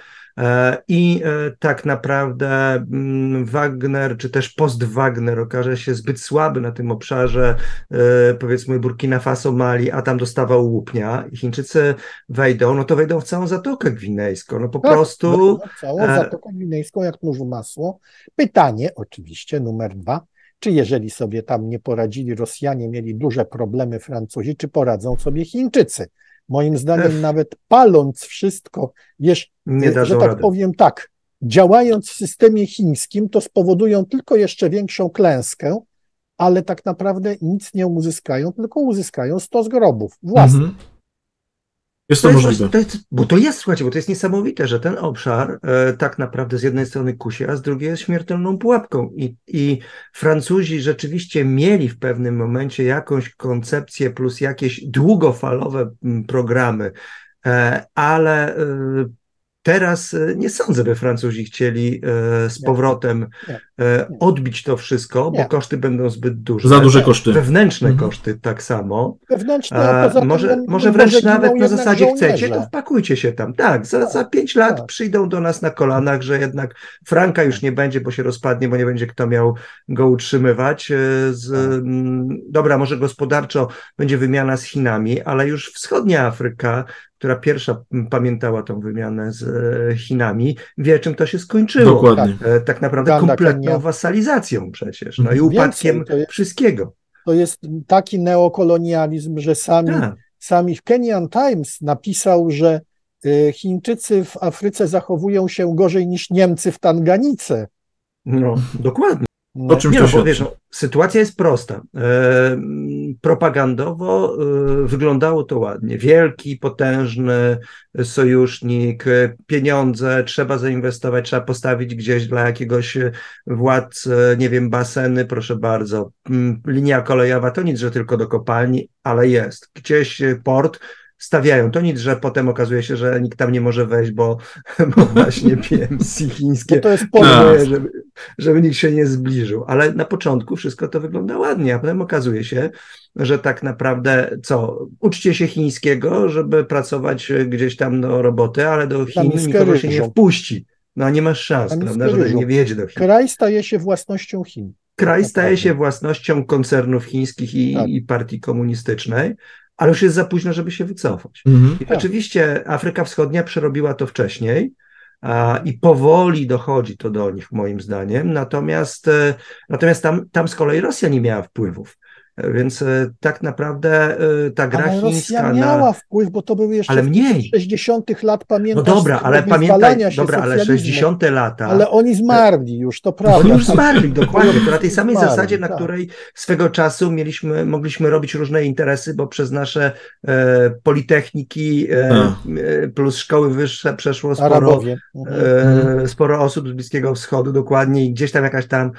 i e, tak naprawdę mm, Wagner, czy też post-Wagner okaże się zbyt słaby na tym obszarze, e, powiedzmy Burkina Faso, Mali, a tam dostawał łupnia i Chińczycy wejdą, no to wejdą w całą Zatokę Gwinejską, no po Tak, prostu... no, całą e, Zatokę Gwinejską jak nóż w masło. Pytanie oczywiście numer dwa, czy jeżeli sobie tam nie poradzili Rosjanie, mieli duże problemy Francuzi, czy poradzą sobie Chińczycy? Moim zdaniem Ech. nawet paląc wszystko, wiesz, Nie że dadzą tak rady. powiem tak, działając w systemie chińskim, to spowodują tylko jeszcze większą klęskę, ale tak naprawdę nic nie uzyskają, tylko uzyskają 100 grobów własnych. Mhm. Jest to To jest, możliwe. to jest, bo to jest, słuchajcie, bo to jest niesamowite, że ten obszar e, tak naprawdę z jednej strony kusi, a z drugiej jest śmiertelną pułapką. I, I Francuzi rzeczywiście mieli w pewnym momencie jakąś koncepcję plus jakieś długofalowe mm, programy, e, ale e, teraz e, nie sądzę, by Francuzi chcieli e, z Nie. powrotem Nie. E, odbić to wszystko, bo Nie. koszty będą zbyt duże. Za duże koszty. Wewnętrzne Mhm. koszty tak samo. Wewnętrzne, A, poza może, no, może no, wręcz nawet na zasadzie chcecie, to wpakujcie się tam. Tak, za, Tak, za pięć lat tak. przyjdą do nas na kolanach, że jednak Franka już nie będzie, bo się rozpadnie, bo nie będzie kto miał go utrzymywać. E, Z, Tak. dobra, może gospodarczo będzie wymiana z Chinami, ale już wschodnia Afryka, która pierwsza pamiętała tą wymianę z e, Chinami, wie czym to się skończyło. Dokładnie. Tak naprawdę kompletną Kenia. wasalizacją przecież, no i upadkiem Więcej, to jest- wszystkiego. To jest taki neokolonializm, że sami, Tak. sami w Kenyan Times napisał, że y, Chińczycy w Afryce zachowują się gorzej niż Niemcy w Tanganice. No, dokładnie. O czym Nie to no, świadczy? wiesz, no, sytuacja jest prosta. E, propagandowo e, wyglądało to ładnie. Wielki, potężny sojusznik, e, pieniądze, trzeba zainwestować, trzeba postawić gdzieś dla jakiegoś e, władcy, nie wiem, baseny, proszę bardzo. Mm, Linia kolejowa to nic, że tylko do kopalni, ale jest. Gdzieś port stawiają. To nic, że potem okazuje się, że nikt tam nie może wejść, bo, bo właśnie PMC chińskie to jest pilnuje, żeby, żeby nikt się nie zbliżył. Ale na początku wszystko to wygląda ładnie, a potem okazuje się, że tak naprawdę co? Uczcie się chińskiego, żeby pracować gdzieś tam do roboty, ale do Chin nikogo się nie wpuści. No nie masz szans, miskę prawda, nie wjedzie do Chin. Kraj staje się własnością Chin. Kraj staje się własnością koncernów chińskich i, Tak. i partii komunistycznej, ale już jest za późno, żeby się wycofać. Mhm. I Tak. rzeczywiście Afryka Wschodnia przerobiła to wcześniej a, i powoli dochodzi to do nich, moim zdaniem. Natomiast, e, natomiast tam, tam z kolei Rosja nie miała wpływów. Więc e, tak naprawdę e, ta gra Ale chińska Rosja na. miała wpływ, bo to były jeszcze Ale w mniej. 60 lat, No pamiętasz, dobra, ale pamiętaj, się dobra, ale socjalizmu. 60 lata. Ale oni zmarli już, to prawda. Oni już zmarli, dokładnie. To na tej samej Zmarli, zasadzie, na tak. której swego czasu mieliśmy, mogliśmy robić różne interesy, bo przez nasze e, politechniki e, e, plus szkoły wyższe przeszło sporo. Mhm. e, sporo osób z Bliskiego Wschodu, dokładnie, i gdzieś tam jakaś tam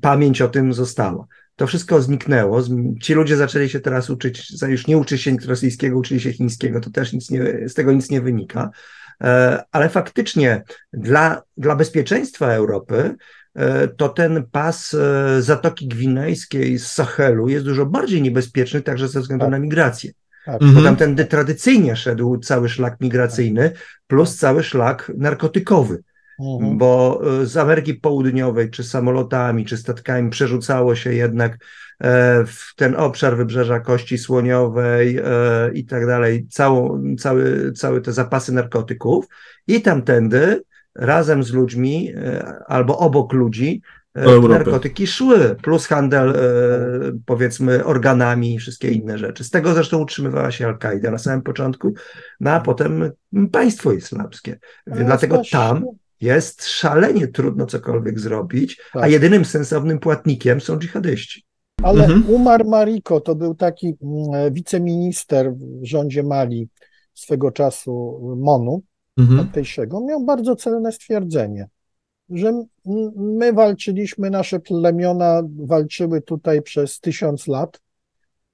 pamięć o tym została. To wszystko zniknęło. Ci ludzie zaczęli się teraz uczyć, za- już nie uczy się nic rosyjskiego, uczyli się chińskiego, to też nic nie, z tego nic nie wynika. E, Ale faktycznie dla, dla bezpieczeństwa Europy e, to ten pas e, Zatoki Gwinejskiej z Sahelu jest dużo bardziej niebezpieczny także ze względu Tak. na migrację. Tak. Bo Mhm. tamtędy tradycyjnie szedł cały szlak migracyjny plus cały szlak narkotykowy. Mhm. bo e, z Ameryki Południowej, czy samolotami, czy statkami przerzucało się jednak e, w ten obszar wybrzeża Kości Słoniowej i tak dalej, całą, cały, całe te zapasy narkotyków i tamtędy razem z ludźmi albo obok ludzi narkotyki szły, plus handel powiedzmy organami i wszystkie inne rzeczy. Z tego zresztą utrzymywała się Al-Kaida na samym początku, no a potem państwo islamskie. Dlatego tam jest szalenie trudno cokolwiek zrobić, tak. a jedynym sensownym płatnikiem są dżihadyści. Ale mhm. Umar Mariko to był taki mm, wiceminister w rządzie Mali swego czasu MONU, mhm. tamtejszego, miał bardzo celne stwierdzenie, że my walczyliśmy, nasze plemiona walczyły tutaj przez tysiąc lat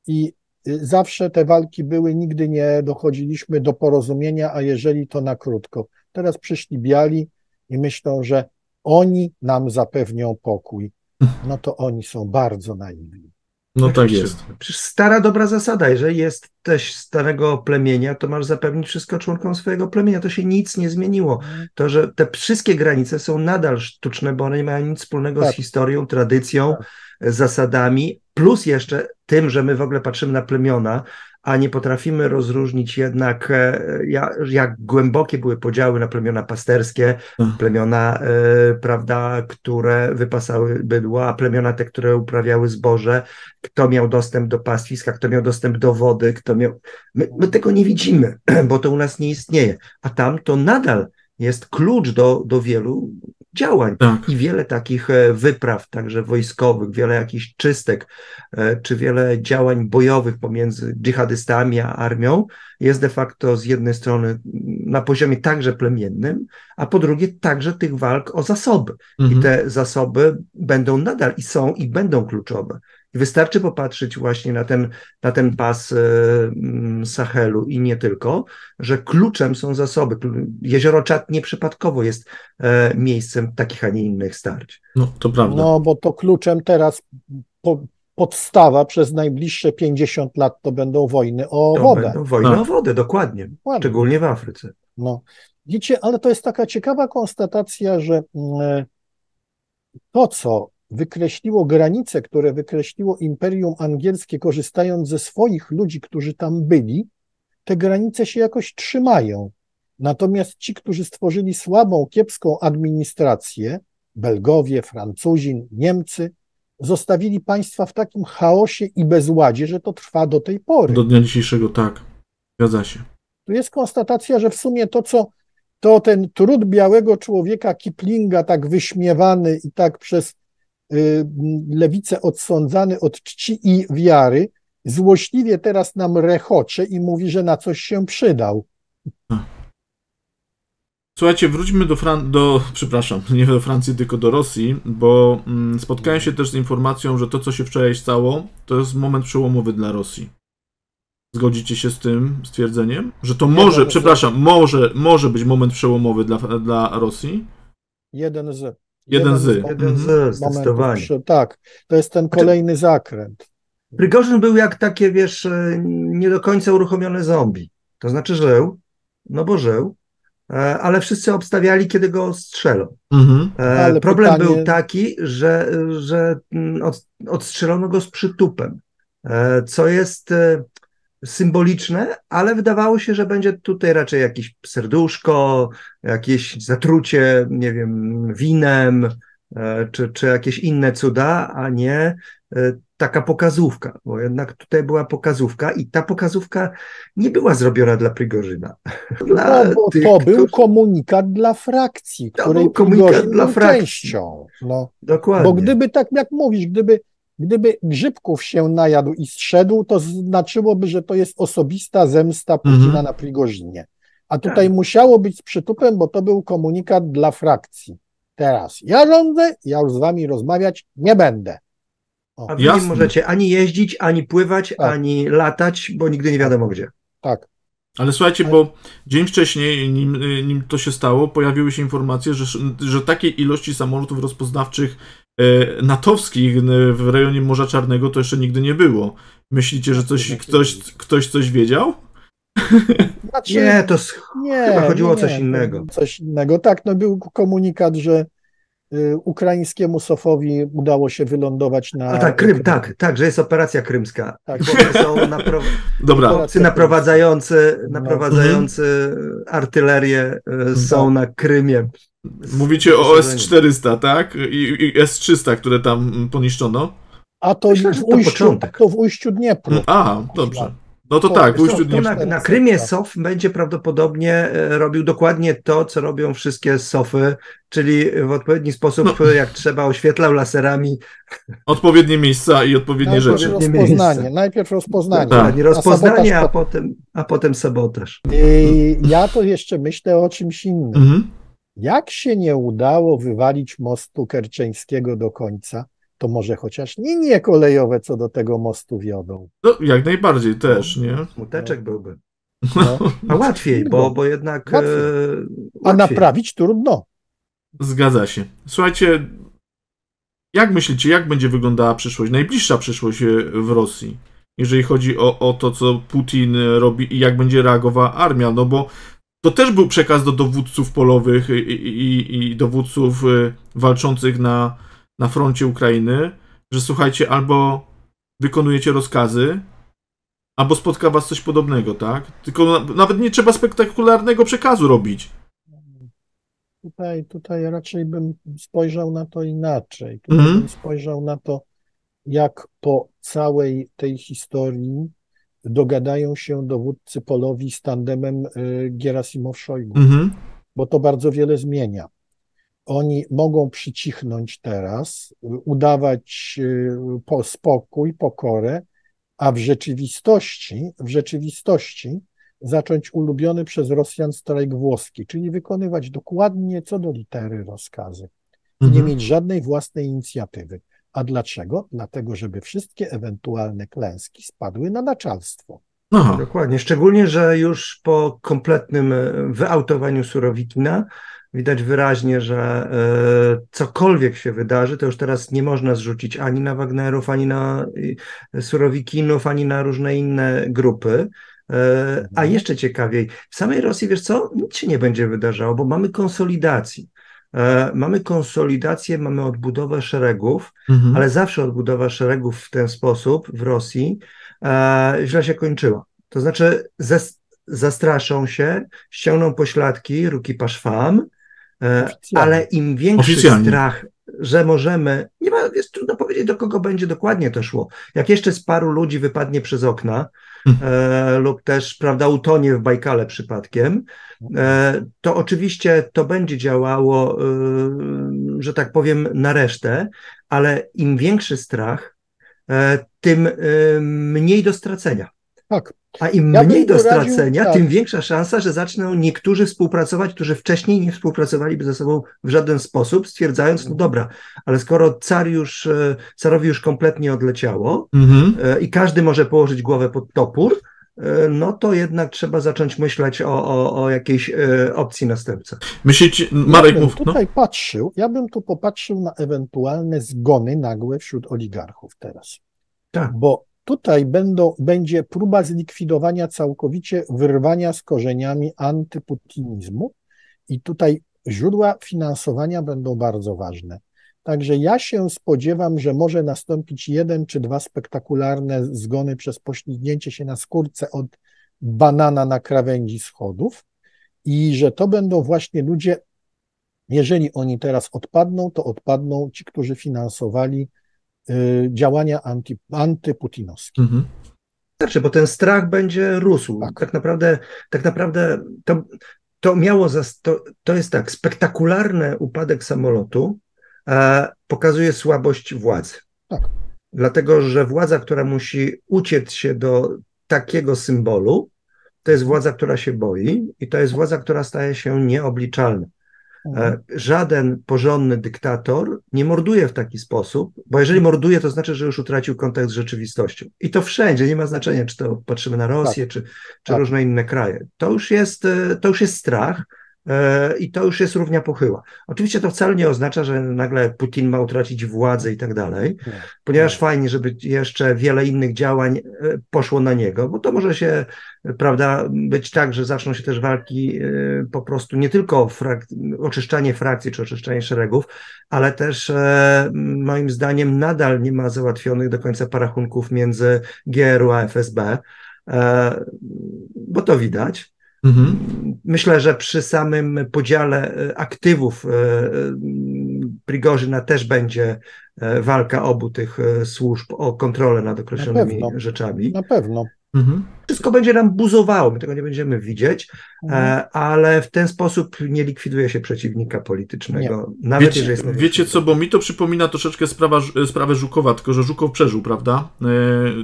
i y, zawsze te walki były, nigdy nie dochodziliśmy do porozumienia, a jeżeli to na krótko. Teraz przyszli biali, i myślą, że oni nam zapewnią pokój, no to oni są bardzo naiwni. No tak jest. Przecież stara dobra zasada, jeżeli jesteś starego plemienia, to masz zapewnić wszystko członkom swojego plemienia. To się nic nie zmieniło. To, że te wszystkie granice są nadal sztuczne, bo one nie mają nic wspólnego tak. z historią, tradycją, tak. Zasadami, plus jeszcze tym, że my w ogóle patrzymy na plemiona, a nie potrafimy rozróżnić jednak, e, jak, głębokie były podziały na plemiona pasterskie, hmm. plemiona, e, prawda, które wypasały bydła, a plemiona te, które uprawiały zboże, kto miał dostęp do pastwiska, kto miał dostęp do wody, kto miał. My, my tego nie widzimy, bo to u nas nie istnieje, a tam to nadal jest klucz do, do wielu działań tak. i wiele takich e, wypraw, także wojskowych, wiele jakichś czystek, e, czy wiele działań bojowych pomiędzy dżihadystami a armią jest de facto z jednej strony na poziomie także plemiennym, a po drugie także tych walk o zasoby. Mhm. I te zasoby będą nadal i są i będą kluczowe. I wystarczy popatrzeć właśnie na ten, na ten pas e, mm, Sahelu i nie tylko, że kluczem są zasoby. Jezioro Czad nieprzypadkowo jest e, miejscem takich, a nie innych starć. No, to prawda. No, bo to kluczem teraz po, podstawa przez najbliższe 50 lat to będą wojny o to wodę. Będą wojny tak. o wodę, dokładnie. dokładnie. Szczególnie w Afryce. No. Widzicie, ale to jest taka ciekawa konstatacja, że mm, e, to, co wykreśliło granice, które wykreśliło Imperium Angielskie, korzystając ze swoich ludzi, którzy tam byli, te granice się jakoś trzymają. Natomiast ci, którzy stworzyli słabą, kiepską administrację, Belgowie, Francuzi, Niemcy, zostawili państwa w takim chaosie i bezładzie, że to trwa do tej pory. Do dnia dzisiejszego, tak. Zgadza się. Tu jest konstatacja, że w sumie to, co to ten trud białego człowieka Kiplinga, tak wyśmiewany i tak przez lewicę odsądzany od czci i wiary, złośliwie teraz nam rechocze i mówi, że na coś się przydał. Słuchajcie, wróćmy do, Fran- do, przepraszam, nie do Francji, tylko do Rosji, bo mm, spotkałem się też z informacją, że to, co się wczoraj stało, to jest moment przełomowy dla Rosji. Zgodzicie się z tym stwierdzeniem? Że to może, przepraszam, może, może być moment przełomowy dla, dla Rosji? Jeden z. Jeden, z. Jeden z, zdecydowanie. Tak, to jest ten kolejny zakręt. Prygorzyn był jak takie, wiesz, e, nie do końca uruchomione zombie. To znaczy żył, no bo żył, e, ale wszyscy obstawiali, kiedy go strzelą. Mhm. E, problem pytanie... był taki, że, że mm, od, odstrzelono go z przytupem, co jest symboliczne, ale wydawało się, że będzie tutaj raczej jakieś serduszko, jakieś zatrucie, nie wiem, winem, e, czy, czy jakieś inne cuda, a nie e, taka pokazówka, bo jednak tutaj była pokazówka i ta pokazówka nie była zrobiona dla Prigorzyna. Dla no, tych, to był którzy... komunikat dla frakcji, której komunikat dla frakcji. częścią. No. Dokładnie. Bo gdyby tak jak mówisz, gdyby Gdyby grzybków się najadł i strzedł, to znaczyłoby, że to jest osobista zemsta Putina mhm. na Prigorzinie. A tutaj tak. musiało być z przytupem, bo to był komunikat dla frakcji. Teraz ja rządzę, ja już z wami rozmawiać nie będę. O. A wy nie możecie ani jeździć, ani pływać, tak. ani latać, bo nigdy nie wiadomo gdzie. Tak. Ale słuchajcie, bo dzień wcześniej, nim, nim to się stało, pojawiły się informacje, że, że takiej ilości samolotów rozpoznawczych natowskich w rejonie Morza Czarnego to jeszcze nigdy nie było. Myślicie, że coś, ktoś, ktoś coś wiedział? Znaczy, Nie, to nie, chyba chodziło nie, o coś nie, innego. Coś innego. Tak, no był komunikat, że y, ukraińskiemu Sofowi udało się wylądować na. A tak, Krym, tak, tak, że jest operacja krymska. Tak. Są napro... Dobra, chłopcy naprowadzający, No. naprowadzający artylerię y, są Tak. na Krymie. Mówicie o Wyposażenie. S-400, tak? I, i S-300, które tam poniszczono? A to, Myślę, w to ujściu, początek. to w ujściu Dniepru. Mm, A, dobrze. No to To- tak, w to- ujściu To dnia. na, na Krymie SOF będzie prawdopodobnie e, robił dokładnie to, co robią wszystkie SOFy, czyli w odpowiedni sposób, No. jak trzeba, oświetlał laserami. Odpowiednie miejsca i odpowiednie Najpierw rzeczy. Rozpoznanie, miejsce. najpierw rozpoznanie. Tak. Nie a rozpoznanie, a po- potem, a potem sabotaż. I ja to jeszcze myślę o czymś innym. Mhm. Jak się nie udało wywalić mostu kerczeńskiego do końca, to może chociaż linie kolejowe co do tego mostu wiodą. No, jak najbardziej też, nie? Smuteczek byłby. No. A łatwiej, bo, bo jednak e, Łatwiej. A łatwiej. naprawić trudno. Zgadza się. Słuchajcie, jak myślicie, jak będzie wyglądała przyszłość, najbliższa przyszłość e, w Rosji, jeżeli chodzi o, o to, co Putin robi i jak będzie reagowała armia? No bo to też był przekaz do dowódców polowych i, i, i dowódców e, walczących na, na froncie Ukrainy, że słuchajcie, albo wykonujecie rozkazy, albo spotka was coś podobnego, tak? Tylko na, nawet nie trzeba spektakularnego przekazu robić. Tutaj, tutaj raczej bym spojrzał na to inaczej. Tutaj Mhm. bym spojrzał na to, jak po całej tej historii dogadają się dowódcy polowi z tandemem y, Gierasimow-Szojgu. Mhm. bo to bardzo wiele zmienia. Oni mogą przycichnąć teraz, y, udawać y, po spokój, pokorę, a w rzeczywistości, w rzeczywistości zacząć ulubiony przez Rosjan strajk włoski, czyli wykonywać dokładnie co do litery rozkazy i nie Mhm. mieć żadnej własnej inicjatywy. A dlaczego? Dlatego, żeby wszystkie ewentualne klęski spadły na naczelstwo. Aha. Dokładnie, szczególnie, że już po kompletnym e, wyautowaniu Surowikina widać wyraźnie, że e, cokolwiek się wydarzy, to już teraz nie można zrzucić ani na Wagnerów, ani na Surowikinów, ani na różne inne grupy. E, A jeszcze ciekawiej, w samej Rosji, wiesz co, nic się nie będzie wydarzało, bo mamy konsolidację. E, Mamy konsolidację, mamy odbudowę szeregów, Mhm. ale zawsze odbudowa szeregów w ten sposób w Rosji e, źle się kończyła. To znaczy zas, zastraszą się, ściągną pośladki, ruki paszwam, e, ale im większy Oficjalnie. strach, że możemy, nie ma, jest trudno powiedzieć, do kogo będzie dokładnie to szło. Jak jeszcze z paru ludzi wypadnie przez okna e, lub też, prawda, utonie w Bajkale przypadkiem, e, to oczywiście to będzie działało, e, że tak powiem, na resztę, ale im większy strach, e, tym e, mniej do stracenia. Tak, A im Ja mniej do stracenia, tak. tym większa szansa, że zaczną niektórzy współpracować, którzy wcześniej nie współpracowaliby ze sobą w żaden sposób, stwierdzając, no dobra, ale skoro car już, e, carowi już kompletnie odleciało Mhm. e, i każdy może położyć głowę pod topór, e, no to jednak trzeba zacząć myśleć o, o, o jakiejś opcji następcy. Myślicie, Marek ja bym mów, no. tutaj patrzył, ja bym tu popatrzył na ewentualne zgony nagłe wśród oligarchów teraz. Tak. Bo tutaj będą, będzie próba zlikwidowania całkowicie wyrwania z korzeniami antyputinizmu i tutaj źródła finansowania będą bardzo ważne. Także ja się spodziewam, że może nastąpić jeden czy dwa spektakularne zgony przez poślizgnięcie się na skórce od banana na krawędzi schodów i że to będą właśnie ludzie, jeżeli oni teraz odpadną, to odpadną ci, którzy finansowali działania anty, antyputinowskie. Mhm. Znaczy, bo ten strach będzie rósł. Tak. Tak, naprawdę, tak naprawdę to, to miało, zas- to, to jest tak, spektakularny upadek samolotu e, pokazuje słabość władzy. Tak. Dlatego, że władza, która musi uciec się do takiego symbolu, to jest władza, która się boi i to jest władza, która staje się nieobliczalna. E, Żaden porządny dyktator nie morduje w taki sposób, bo jeżeli morduje, to znaczy, że już utracił kontakt z rzeczywistością. I to wszędzie, nie ma znaczenia, czy to patrzymy na Rosję, czy, czy Tak. różne inne kraje. To już jest, e, to już jest strach, i to już jest równia pochyła. Oczywiście to wcale nie oznacza, że nagle Putin ma utracić władzę i tak dalej, ponieważ fajnie, żeby jeszcze wiele innych działań e, poszło na niego, bo to może się, prawda, być tak, że zaczną się też walki e, po prostu nie tylko frak oczyszczanie frakcji czy oczyszczanie szeregów, ale też moim zdaniem nadal nie ma załatwionych do końca parachunków między GRU a FSB, bo to widać. Mhm. Myślę, że przy samym podziale e, aktywów e, e, Prigorzyna też będzie walka obu tych służb o kontrolę nad określonymi na rzeczami. Na pewno. Mhm. Wszystko będzie nam buzowało, my tego nie będziemy widzieć, mhm. ale w ten sposób nie likwiduje się przeciwnika politycznego. Nie. Nawet wiecie, jeżeli jest wiecie co, bo mi to przypomina troszeczkę sprawa, sprawę Żukowa, tylko że Żukow przeżył, prawda? E,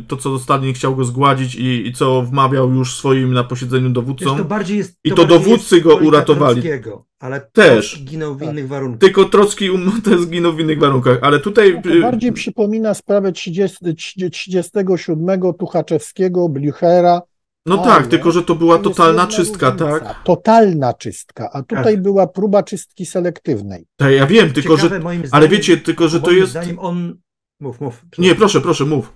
to, co Stalin chciał go zgładzić i, i co wmawiał już swoim na posiedzeniu dowódcom. To bardziej jest, I to dowódcy go uratowali. Ale też ginął w tak. innych warunkach. Tylko Trocki um, też zginął w innych warunkach, ale tutaj. No to bardziej przypomina sprawę 30, 37 Tuchaczewskiego, Blüchera, no tak, ale tak, tylko że to była to totalna czystka, różnica. tak? Totalna czystka, a tutaj tak. była próba czystki selektywnej. Tak, ja wiem, tylko Ciekawe, że. Zdaniem, ale wiecie, tylko że to jest. Zdaniem on. Mów, mów. Nie, proszę, proszę, mów.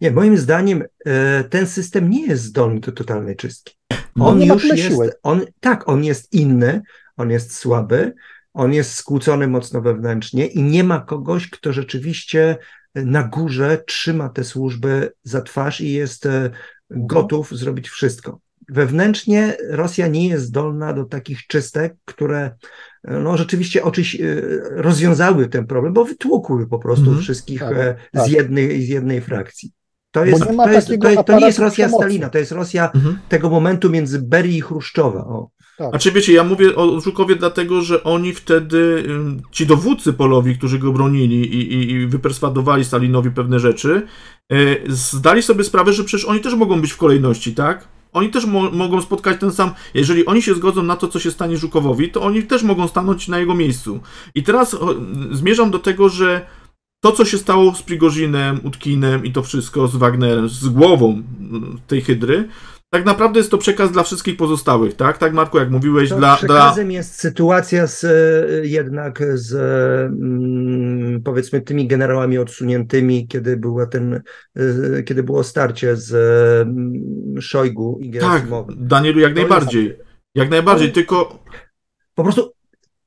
Nie, moim zdaniem e, ten system nie jest zdolny do totalnej czystki. No on już jest. On, tak, on jest inny, on jest słaby, on jest skłócony mocno wewnętrznie i nie ma kogoś, kto rzeczywiście na górze trzyma te służby za twarz i jest e, gotów zrobić wszystko. Wewnętrznie Rosja nie jest zdolna do takich czystek, które no, rzeczywiście oczyś, e, rozwiązały ten problem, bo wytłukły po prostu mm -hmm. wszystkich tak, e, z, tak. jednej, z jednej frakcji. To, jest, to, jest, to, jest, to nie jest Rosja przemocy. Stalina, to jest Rosja -hmm. tego momentu między Berii i Chruszczowa. O. Tak. Znaczy wiecie, ja mówię o Żukowie dlatego, że oni wtedy, ci dowódcy polowi, którzy go bronili i, i, i wyperswadowali Stalinowi pewne rzeczy, e, zdali sobie sprawę, że przecież oni też mogą być w kolejności, tak? Oni też mo mogą spotkać ten sam. Jeżeli oni się zgodzą na to, co się stanie Żukowowi, to oni też mogą stanąć na jego miejscu. I teraz zmierzam do tego, że to, co się stało z Prigozinem, Utkinem i to wszystko z Wagnerem, z głową tej hydry, tak naprawdę jest to przekaz dla wszystkich pozostałych, tak? Tak, Marku, jak mówiłeś, to dla. Przekazem dla... jest sytuacja z, jednak z mm, powiedzmy tymi generałami odsuniętymi, kiedy było ten, y, kiedy było starcie z mm, Szojgu i Gerasimowem. Tak, Danielu, jak to najbardziej. Jest... Jak najbardziej, tylko. Po prostu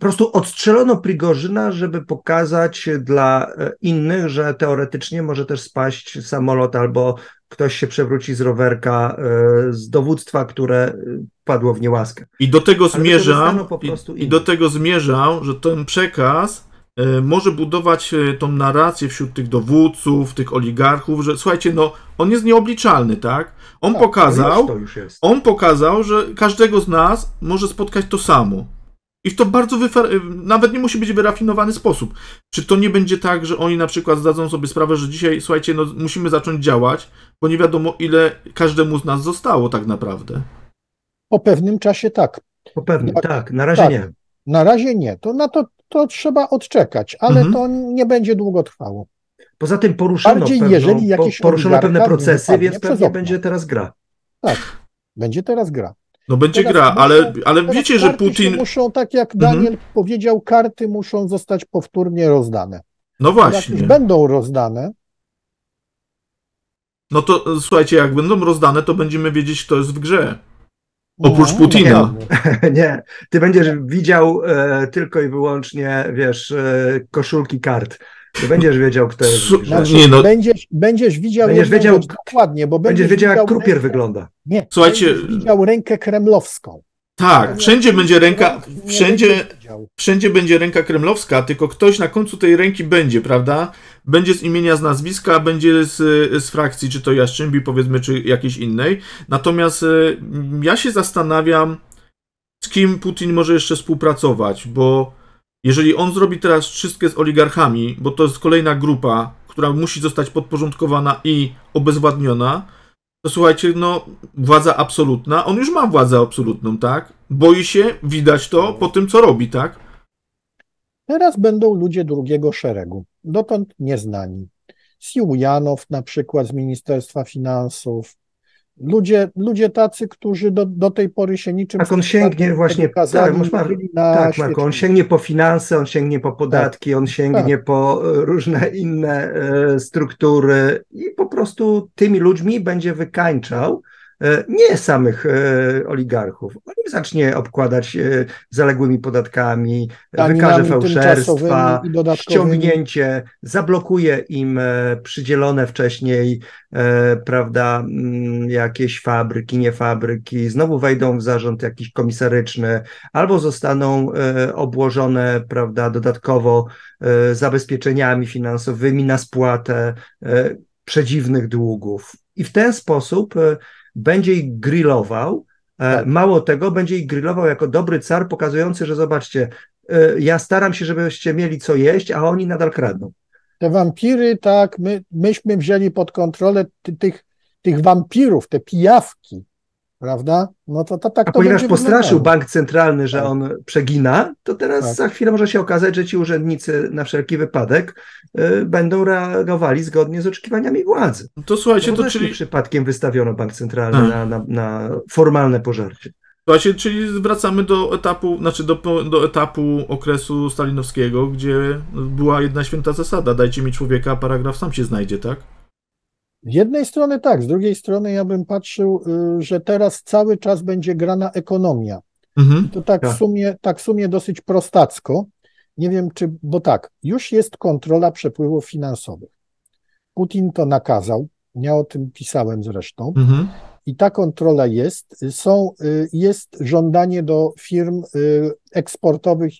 prostu odstrzelono Prigorzyna, żeby pokazać dla e, innych, że teoretycznie może też spaść samolot albo ktoś się przewróci z rowerka e, z dowództwa, które padło w niełaskę. I do tego zmierzał, i, i, do tego zmierzał, że ten przekaz e, może budować tą narrację wśród tych dowódców, tych oligarchów, że słuchajcie, no on jest nieobliczalny, tak? On tak, pokazał, to już, to już on pokazał, że każdego z nas może spotkać to samo. I w to bardzo nawet nie musi być wyrafinowany sposób. Czy to nie będzie tak, że oni na przykład zdadzą sobie sprawę, że dzisiaj, słuchajcie, no musimy zacząć działać, bo nie wiadomo, ile każdemu z nas zostało tak naprawdę. Po pewnym czasie tak. Po pewnym, tak. tak. Na razie tak. nie. Na razie nie. To na to, to trzeba odczekać, ale mhm. to nie będzie długo trwało. Poza tym poruszono, Bardziej, pewną, jeżeli jakieś poruszono pewne procesy, więc pewnie będzie teraz gra. Tak, będzie teraz gra. No będzie teraz gra, muszą, ale, ale wiecie, że Putin. Muszą, tak jak mhm. Daniel mhm. powiedział, karty muszą zostać powtórnie rozdane. No właśnie. Jak będą rozdane. No to słuchajcie, jak będą rozdane, to będziemy wiedzieć, kto jest w grze. Oprócz no, Putina. Nie, nie, ty będziesz widział e, tylko i wyłącznie, wiesz, e, koszulki kart. Ty będziesz wiedział, kto jest. Znaczy, nie, no. będziesz, będziesz widział, będziesz wiedział dokładnie, bo będziesz, będziesz wiedział, jak krupier rękę, wygląda. Nie, Słuchajcie, będziesz widział rękę kremlowską. Tak, wszędzie będzie ręka, wszędzie, wszędzie będzie ręka kremlowska, tylko ktoś na końcu tej ręki będzie, prawda? Będzie z imienia, z nazwiska, będzie z, z frakcji, czy to Jaszczymbi, powiedzmy, czy jakiejś innej. Natomiast y, ja się zastanawiam, z kim Putin może jeszcze współpracować, bo jeżeli on zrobi teraz czystkę z oligarchami, bo to jest kolejna grupa, która musi zostać podporządkowana i obezwładniona, to słuchajcie, no, władza absolutna, on już ma władzę absolutną, tak? Boi się, widać to po tym, co robi, tak? Teraz będą ludzie drugiego szeregu, dotąd nieznani. Siłujanow na przykład z Ministerstwa Finansów, Ludzie, ludzie tacy, którzy do, do tej pory się niczym Tak, on sięgnie właśnie, tak, Mar tak on sięgnie po finanse, on sięgnie po podatki, tak, on sięgnie tak. po e, różne inne e, struktury i po prostu tymi ludźmi będzie wykańczał nie samych e, oligarchów. On im zacznie obkładać e, zaległymi podatkami, wykaże fałszerstwa, ściągnięcie, zablokuje im przydzielone wcześniej, prawda, mm, jakieś fabryki, nie fabryki, znowu wejdą w zarząd jakiś komisaryczny, albo zostaną obłożone, prawda, dodatkowo zabezpieczeniami finansowymi na spłatę przedziwnych długów. I w ten sposób będzie ich grillował. E, tak. Mało tego, będzie ich grillował jako dobry car, pokazujący, że zobaczcie, e, ja staram się, żebyście mieli co jeść, a oni nadal kradną. Te wampiry, tak, my, myśmy wzięli pod kontrolę ty, tych, tych wampirów, te pijawki, prawda? No to, to tak A to ponieważ postraszył bank centralny, że tak. on przegina, to teraz tak. za chwilę może się okazać, że ci urzędnicy na wszelki wypadek y, będą reagowali zgodnie z oczekiwaniami władzy. To słuchajcie, to, to czyli... przypadkiem wystawiono bank centralny na, na, na formalne pożarcie. Słuchajcie, czyli wracamy do etapu, znaczy do, do etapu okresu stalinowskiego, gdzie była jedna święta zasada, dajcie mi człowieka, paragraf sam się znajdzie, tak? Z jednej strony tak, z drugiej strony ja bym patrzył, y, że teraz cały czas będzie grana ekonomia. Mhm. To tak w, tak. sumie, tak w sumie dosyć prostacko. Nie wiem, czy, bo tak, już jest kontrola przepływów finansowych. Putin to nakazał, ja o tym pisałem zresztą. Mhm. I ta kontrola jest. Są, y, jest żądanie do firm y, eksportowych,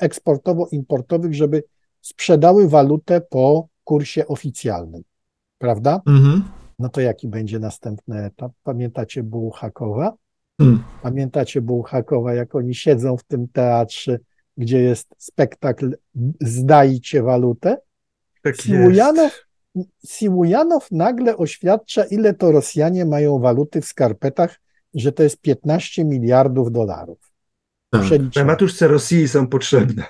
eksportowo-importowych, żeby sprzedały walutę po kursie oficjalnym prawda? Mhm. No to jaki będzie następny etap? Pamiętacie Bułhakowa? Hmm. Pamiętacie Bułhakowa, jak oni siedzą w tym teatrze, gdzie jest spektakl Zdajcie walutę? Tak Siłujanow, Siłujanow nagle oświadcza, ile to Rosjanie mają waluty w skarpetach, że to jest 15 miliardów dolarów. Tak. Tematuszce Rosji są potrzebne.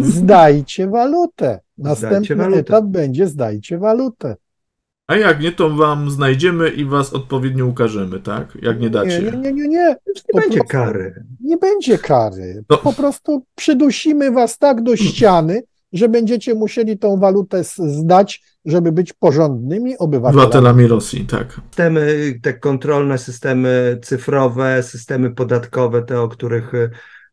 Zdajcie walutę. Następny zdajcie walutę. etap będzie zdajcie walutę. A jak nie, to wam znajdziemy i was odpowiednio ukażemy, tak? Jak nie dacie. Nie, nie, nie, nie. Nie, nie będzie kary. Nie będzie kary. No. Po prostu przydusimy was tak do ściany, że będziecie musieli tą walutę zdać, żeby być porządnymi obywatelami. Obywatelami Rosji, tak. Systemy, te kontrolne systemy cyfrowe, systemy podatkowe, te, o których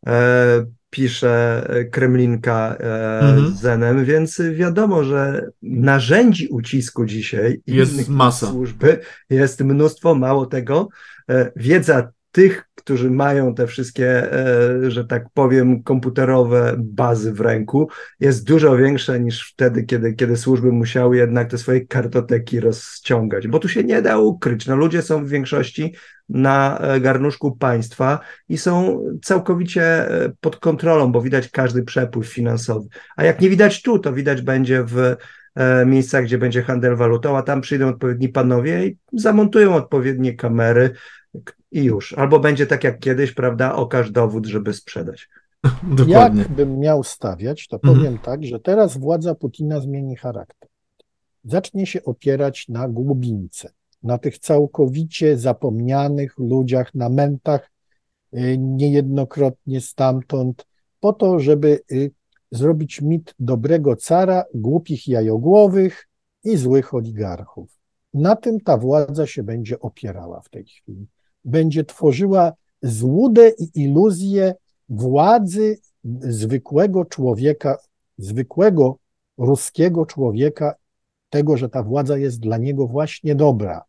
e, pisze e, Kremlinka e, mhm. z Zenem, więc wiadomo, że narzędzi ucisku dzisiaj jest masa. służby jest mnóstwo, mało tego, e, wiedza tych, którzy mają te wszystkie, że tak powiem, komputerowe bazy w ręku, jest dużo większa niż wtedy, kiedy, kiedy służby musiały jednak te swoje kartoteki rozciągać, bo tu się nie da ukryć. No, ludzie są w większości na e, garnuszku państwa i są całkowicie e, pod kontrolą, bo widać każdy przepływ finansowy. A jak nie widać tu, to widać będzie w e, miejscach, gdzie będzie handel walutą, a tam przyjdą odpowiedni panowie i zamontują odpowiednie kamery i już. Albo będzie tak jak kiedyś, prawda, okaż dowód, żeby sprzedać. Dokładnie. Jak bym miał stawiać, to mhm. powiem tak, że teraz władza Putina zmieni charakter. Zacznie się opierać na głubince na tych całkowicie zapomnianych ludziach, na mentach, y, niejednokrotnie stamtąd, po to, żeby y, zrobić mit dobrego cara, głupich jajogłowych i złych oligarchów. Na tym ta władza się będzie opierała w tej chwili. Będzie tworzyła złudę i iluzję władzy zwykłego człowieka, zwykłego ruskiego człowieka, tego, że ta władza jest dla niego właśnie dobra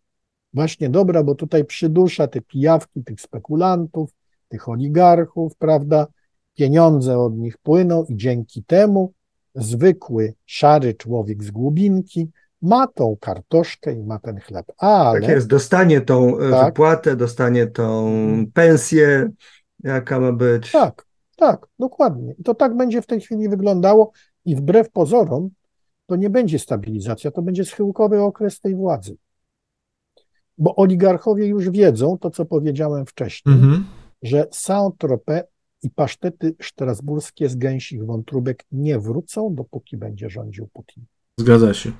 właśnie dobra, bo tutaj przydusza te pijawki tych spekulantów, tych oligarchów, prawda? Pieniądze od nich płyną i dzięki temu zwykły, szary człowiek z głubinki ma tą kartoszkę i ma ten chleb. Ale, tak jest, dostanie tą e, tak, wypłatę, dostanie tą pensję, jaka ma być. Tak, tak, dokładnie. I to tak będzie w tej chwili wyglądało i wbrew pozorom to nie będzie stabilizacja, to będzie schyłkowy okres tej władzy bo oligarchowie już wiedzą to, co powiedziałem wcześniej, mhm. że Saint-Tropez i pasztety strasburskie z gęsich wątróbek nie wrócą, dopóki będzie rządził Putin. Zgadza się.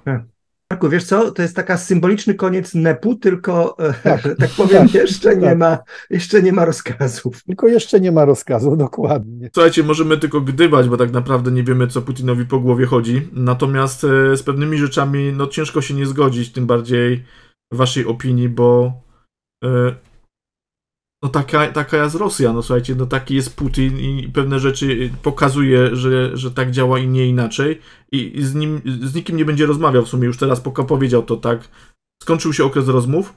Marku, wiesz co, to jest taka symboliczny koniec NEP-u, tylko tak, Tak, tak powiem, tak, jeszcze nie tak. ma, jeszcze nie ma rozkazów. Tylko jeszcze nie ma rozkazu, dokładnie. Słuchajcie, możemy tylko gdybać, bo tak naprawdę nie wiemy, co Putinowi po głowie chodzi. Natomiast e, z pewnymi rzeczami, no ciężko się nie zgodzić, tym bardziej waszej opinii, bo e, no taka, taka jest Rosja, no słuchajcie, no taki jest Putin i pewne rzeczy pokazuje, że, że tak działa i nie inaczej i, i z nim, z nikim nie będzie rozmawiał w sumie, już teraz poka powiedział to tak. Skończył się okres rozmów,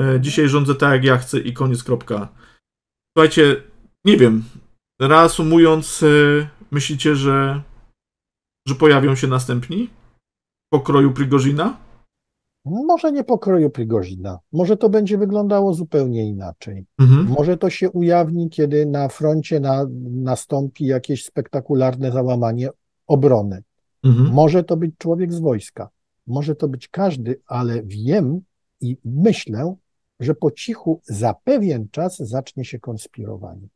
e, dzisiaj rządzę tak jak ja chcę i koniec, kropka. Słuchajcie, nie wiem, reasumując, e, myślicie, że, że pojawią się następni? Pokroju Prigozina? Może nie pokroju Prigozina, może to będzie wyglądało zupełnie inaczej. Mhm. Może to się ujawni, kiedy na froncie na, nastąpi jakieś spektakularne załamanie obrony. Mhm. Może to być człowiek z wojska, może to być każdy, ale wiem i myślę, że po cichu za pewien czas zacznie się konspirowanie.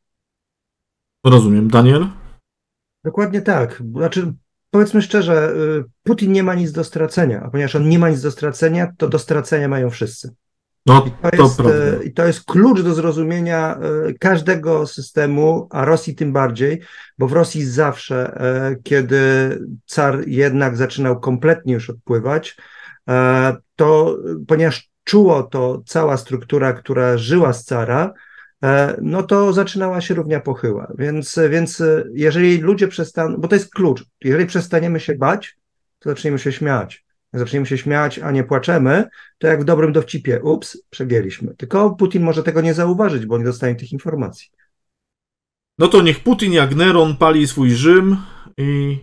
Rozumiem. Daniel? Dokładnie tak. Znaczy, powiedzmy szczerze, y, Putin nie ma nic do stracenia, a ponieważ on nie ma nic do stracenia, to do stracenia mają wszyscy. No, To to jest, prawda. e, I to jest klucz do zrozumienia e, każdego systemu, a Rosji tym bardziej, bo w Rosji zawsze, kiedy car jednak zaczynał kompletnie już odpływać, to ponieważ czuło to cała struktura, która żyła z cara, no to zaczynała się równia pochyła. Więc, więc e, jeżeli ludzie przestaną, bo to jest klucz, jeżeli przestaniemy się bać, to zaczniemy się śmiać. Jak zaczniemy się śmiać, a nie płaczemy, to jak w dobrym dowcipie, ups, przegięliśmy. Tylko Putin może tego nie zauważyć, bo nie dostanie tych informacji. No to niech Putin jak Neron pali swój Rzym i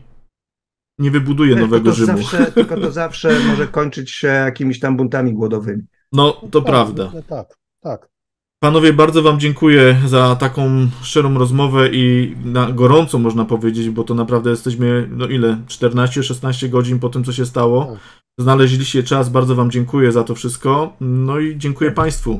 nie wybuduje Tylko nowego to, Rzymu. zawsze, tylko to zawsze może kończyć się jakimiś tam buntami głodowymi. No, to Tak, prawda. Tak, tak. Panowie, bardzo Wam dziękuję za taką szczerą rozmowę i na gorąco można powiedzieć, bo to naprawdę jesteśmy, no ile, 14-16 godzin po tym, co się stało. Tak. Znaleźliście czas, bardzo Wam dziękuję za to wszystko. No i dziękuję Państwu.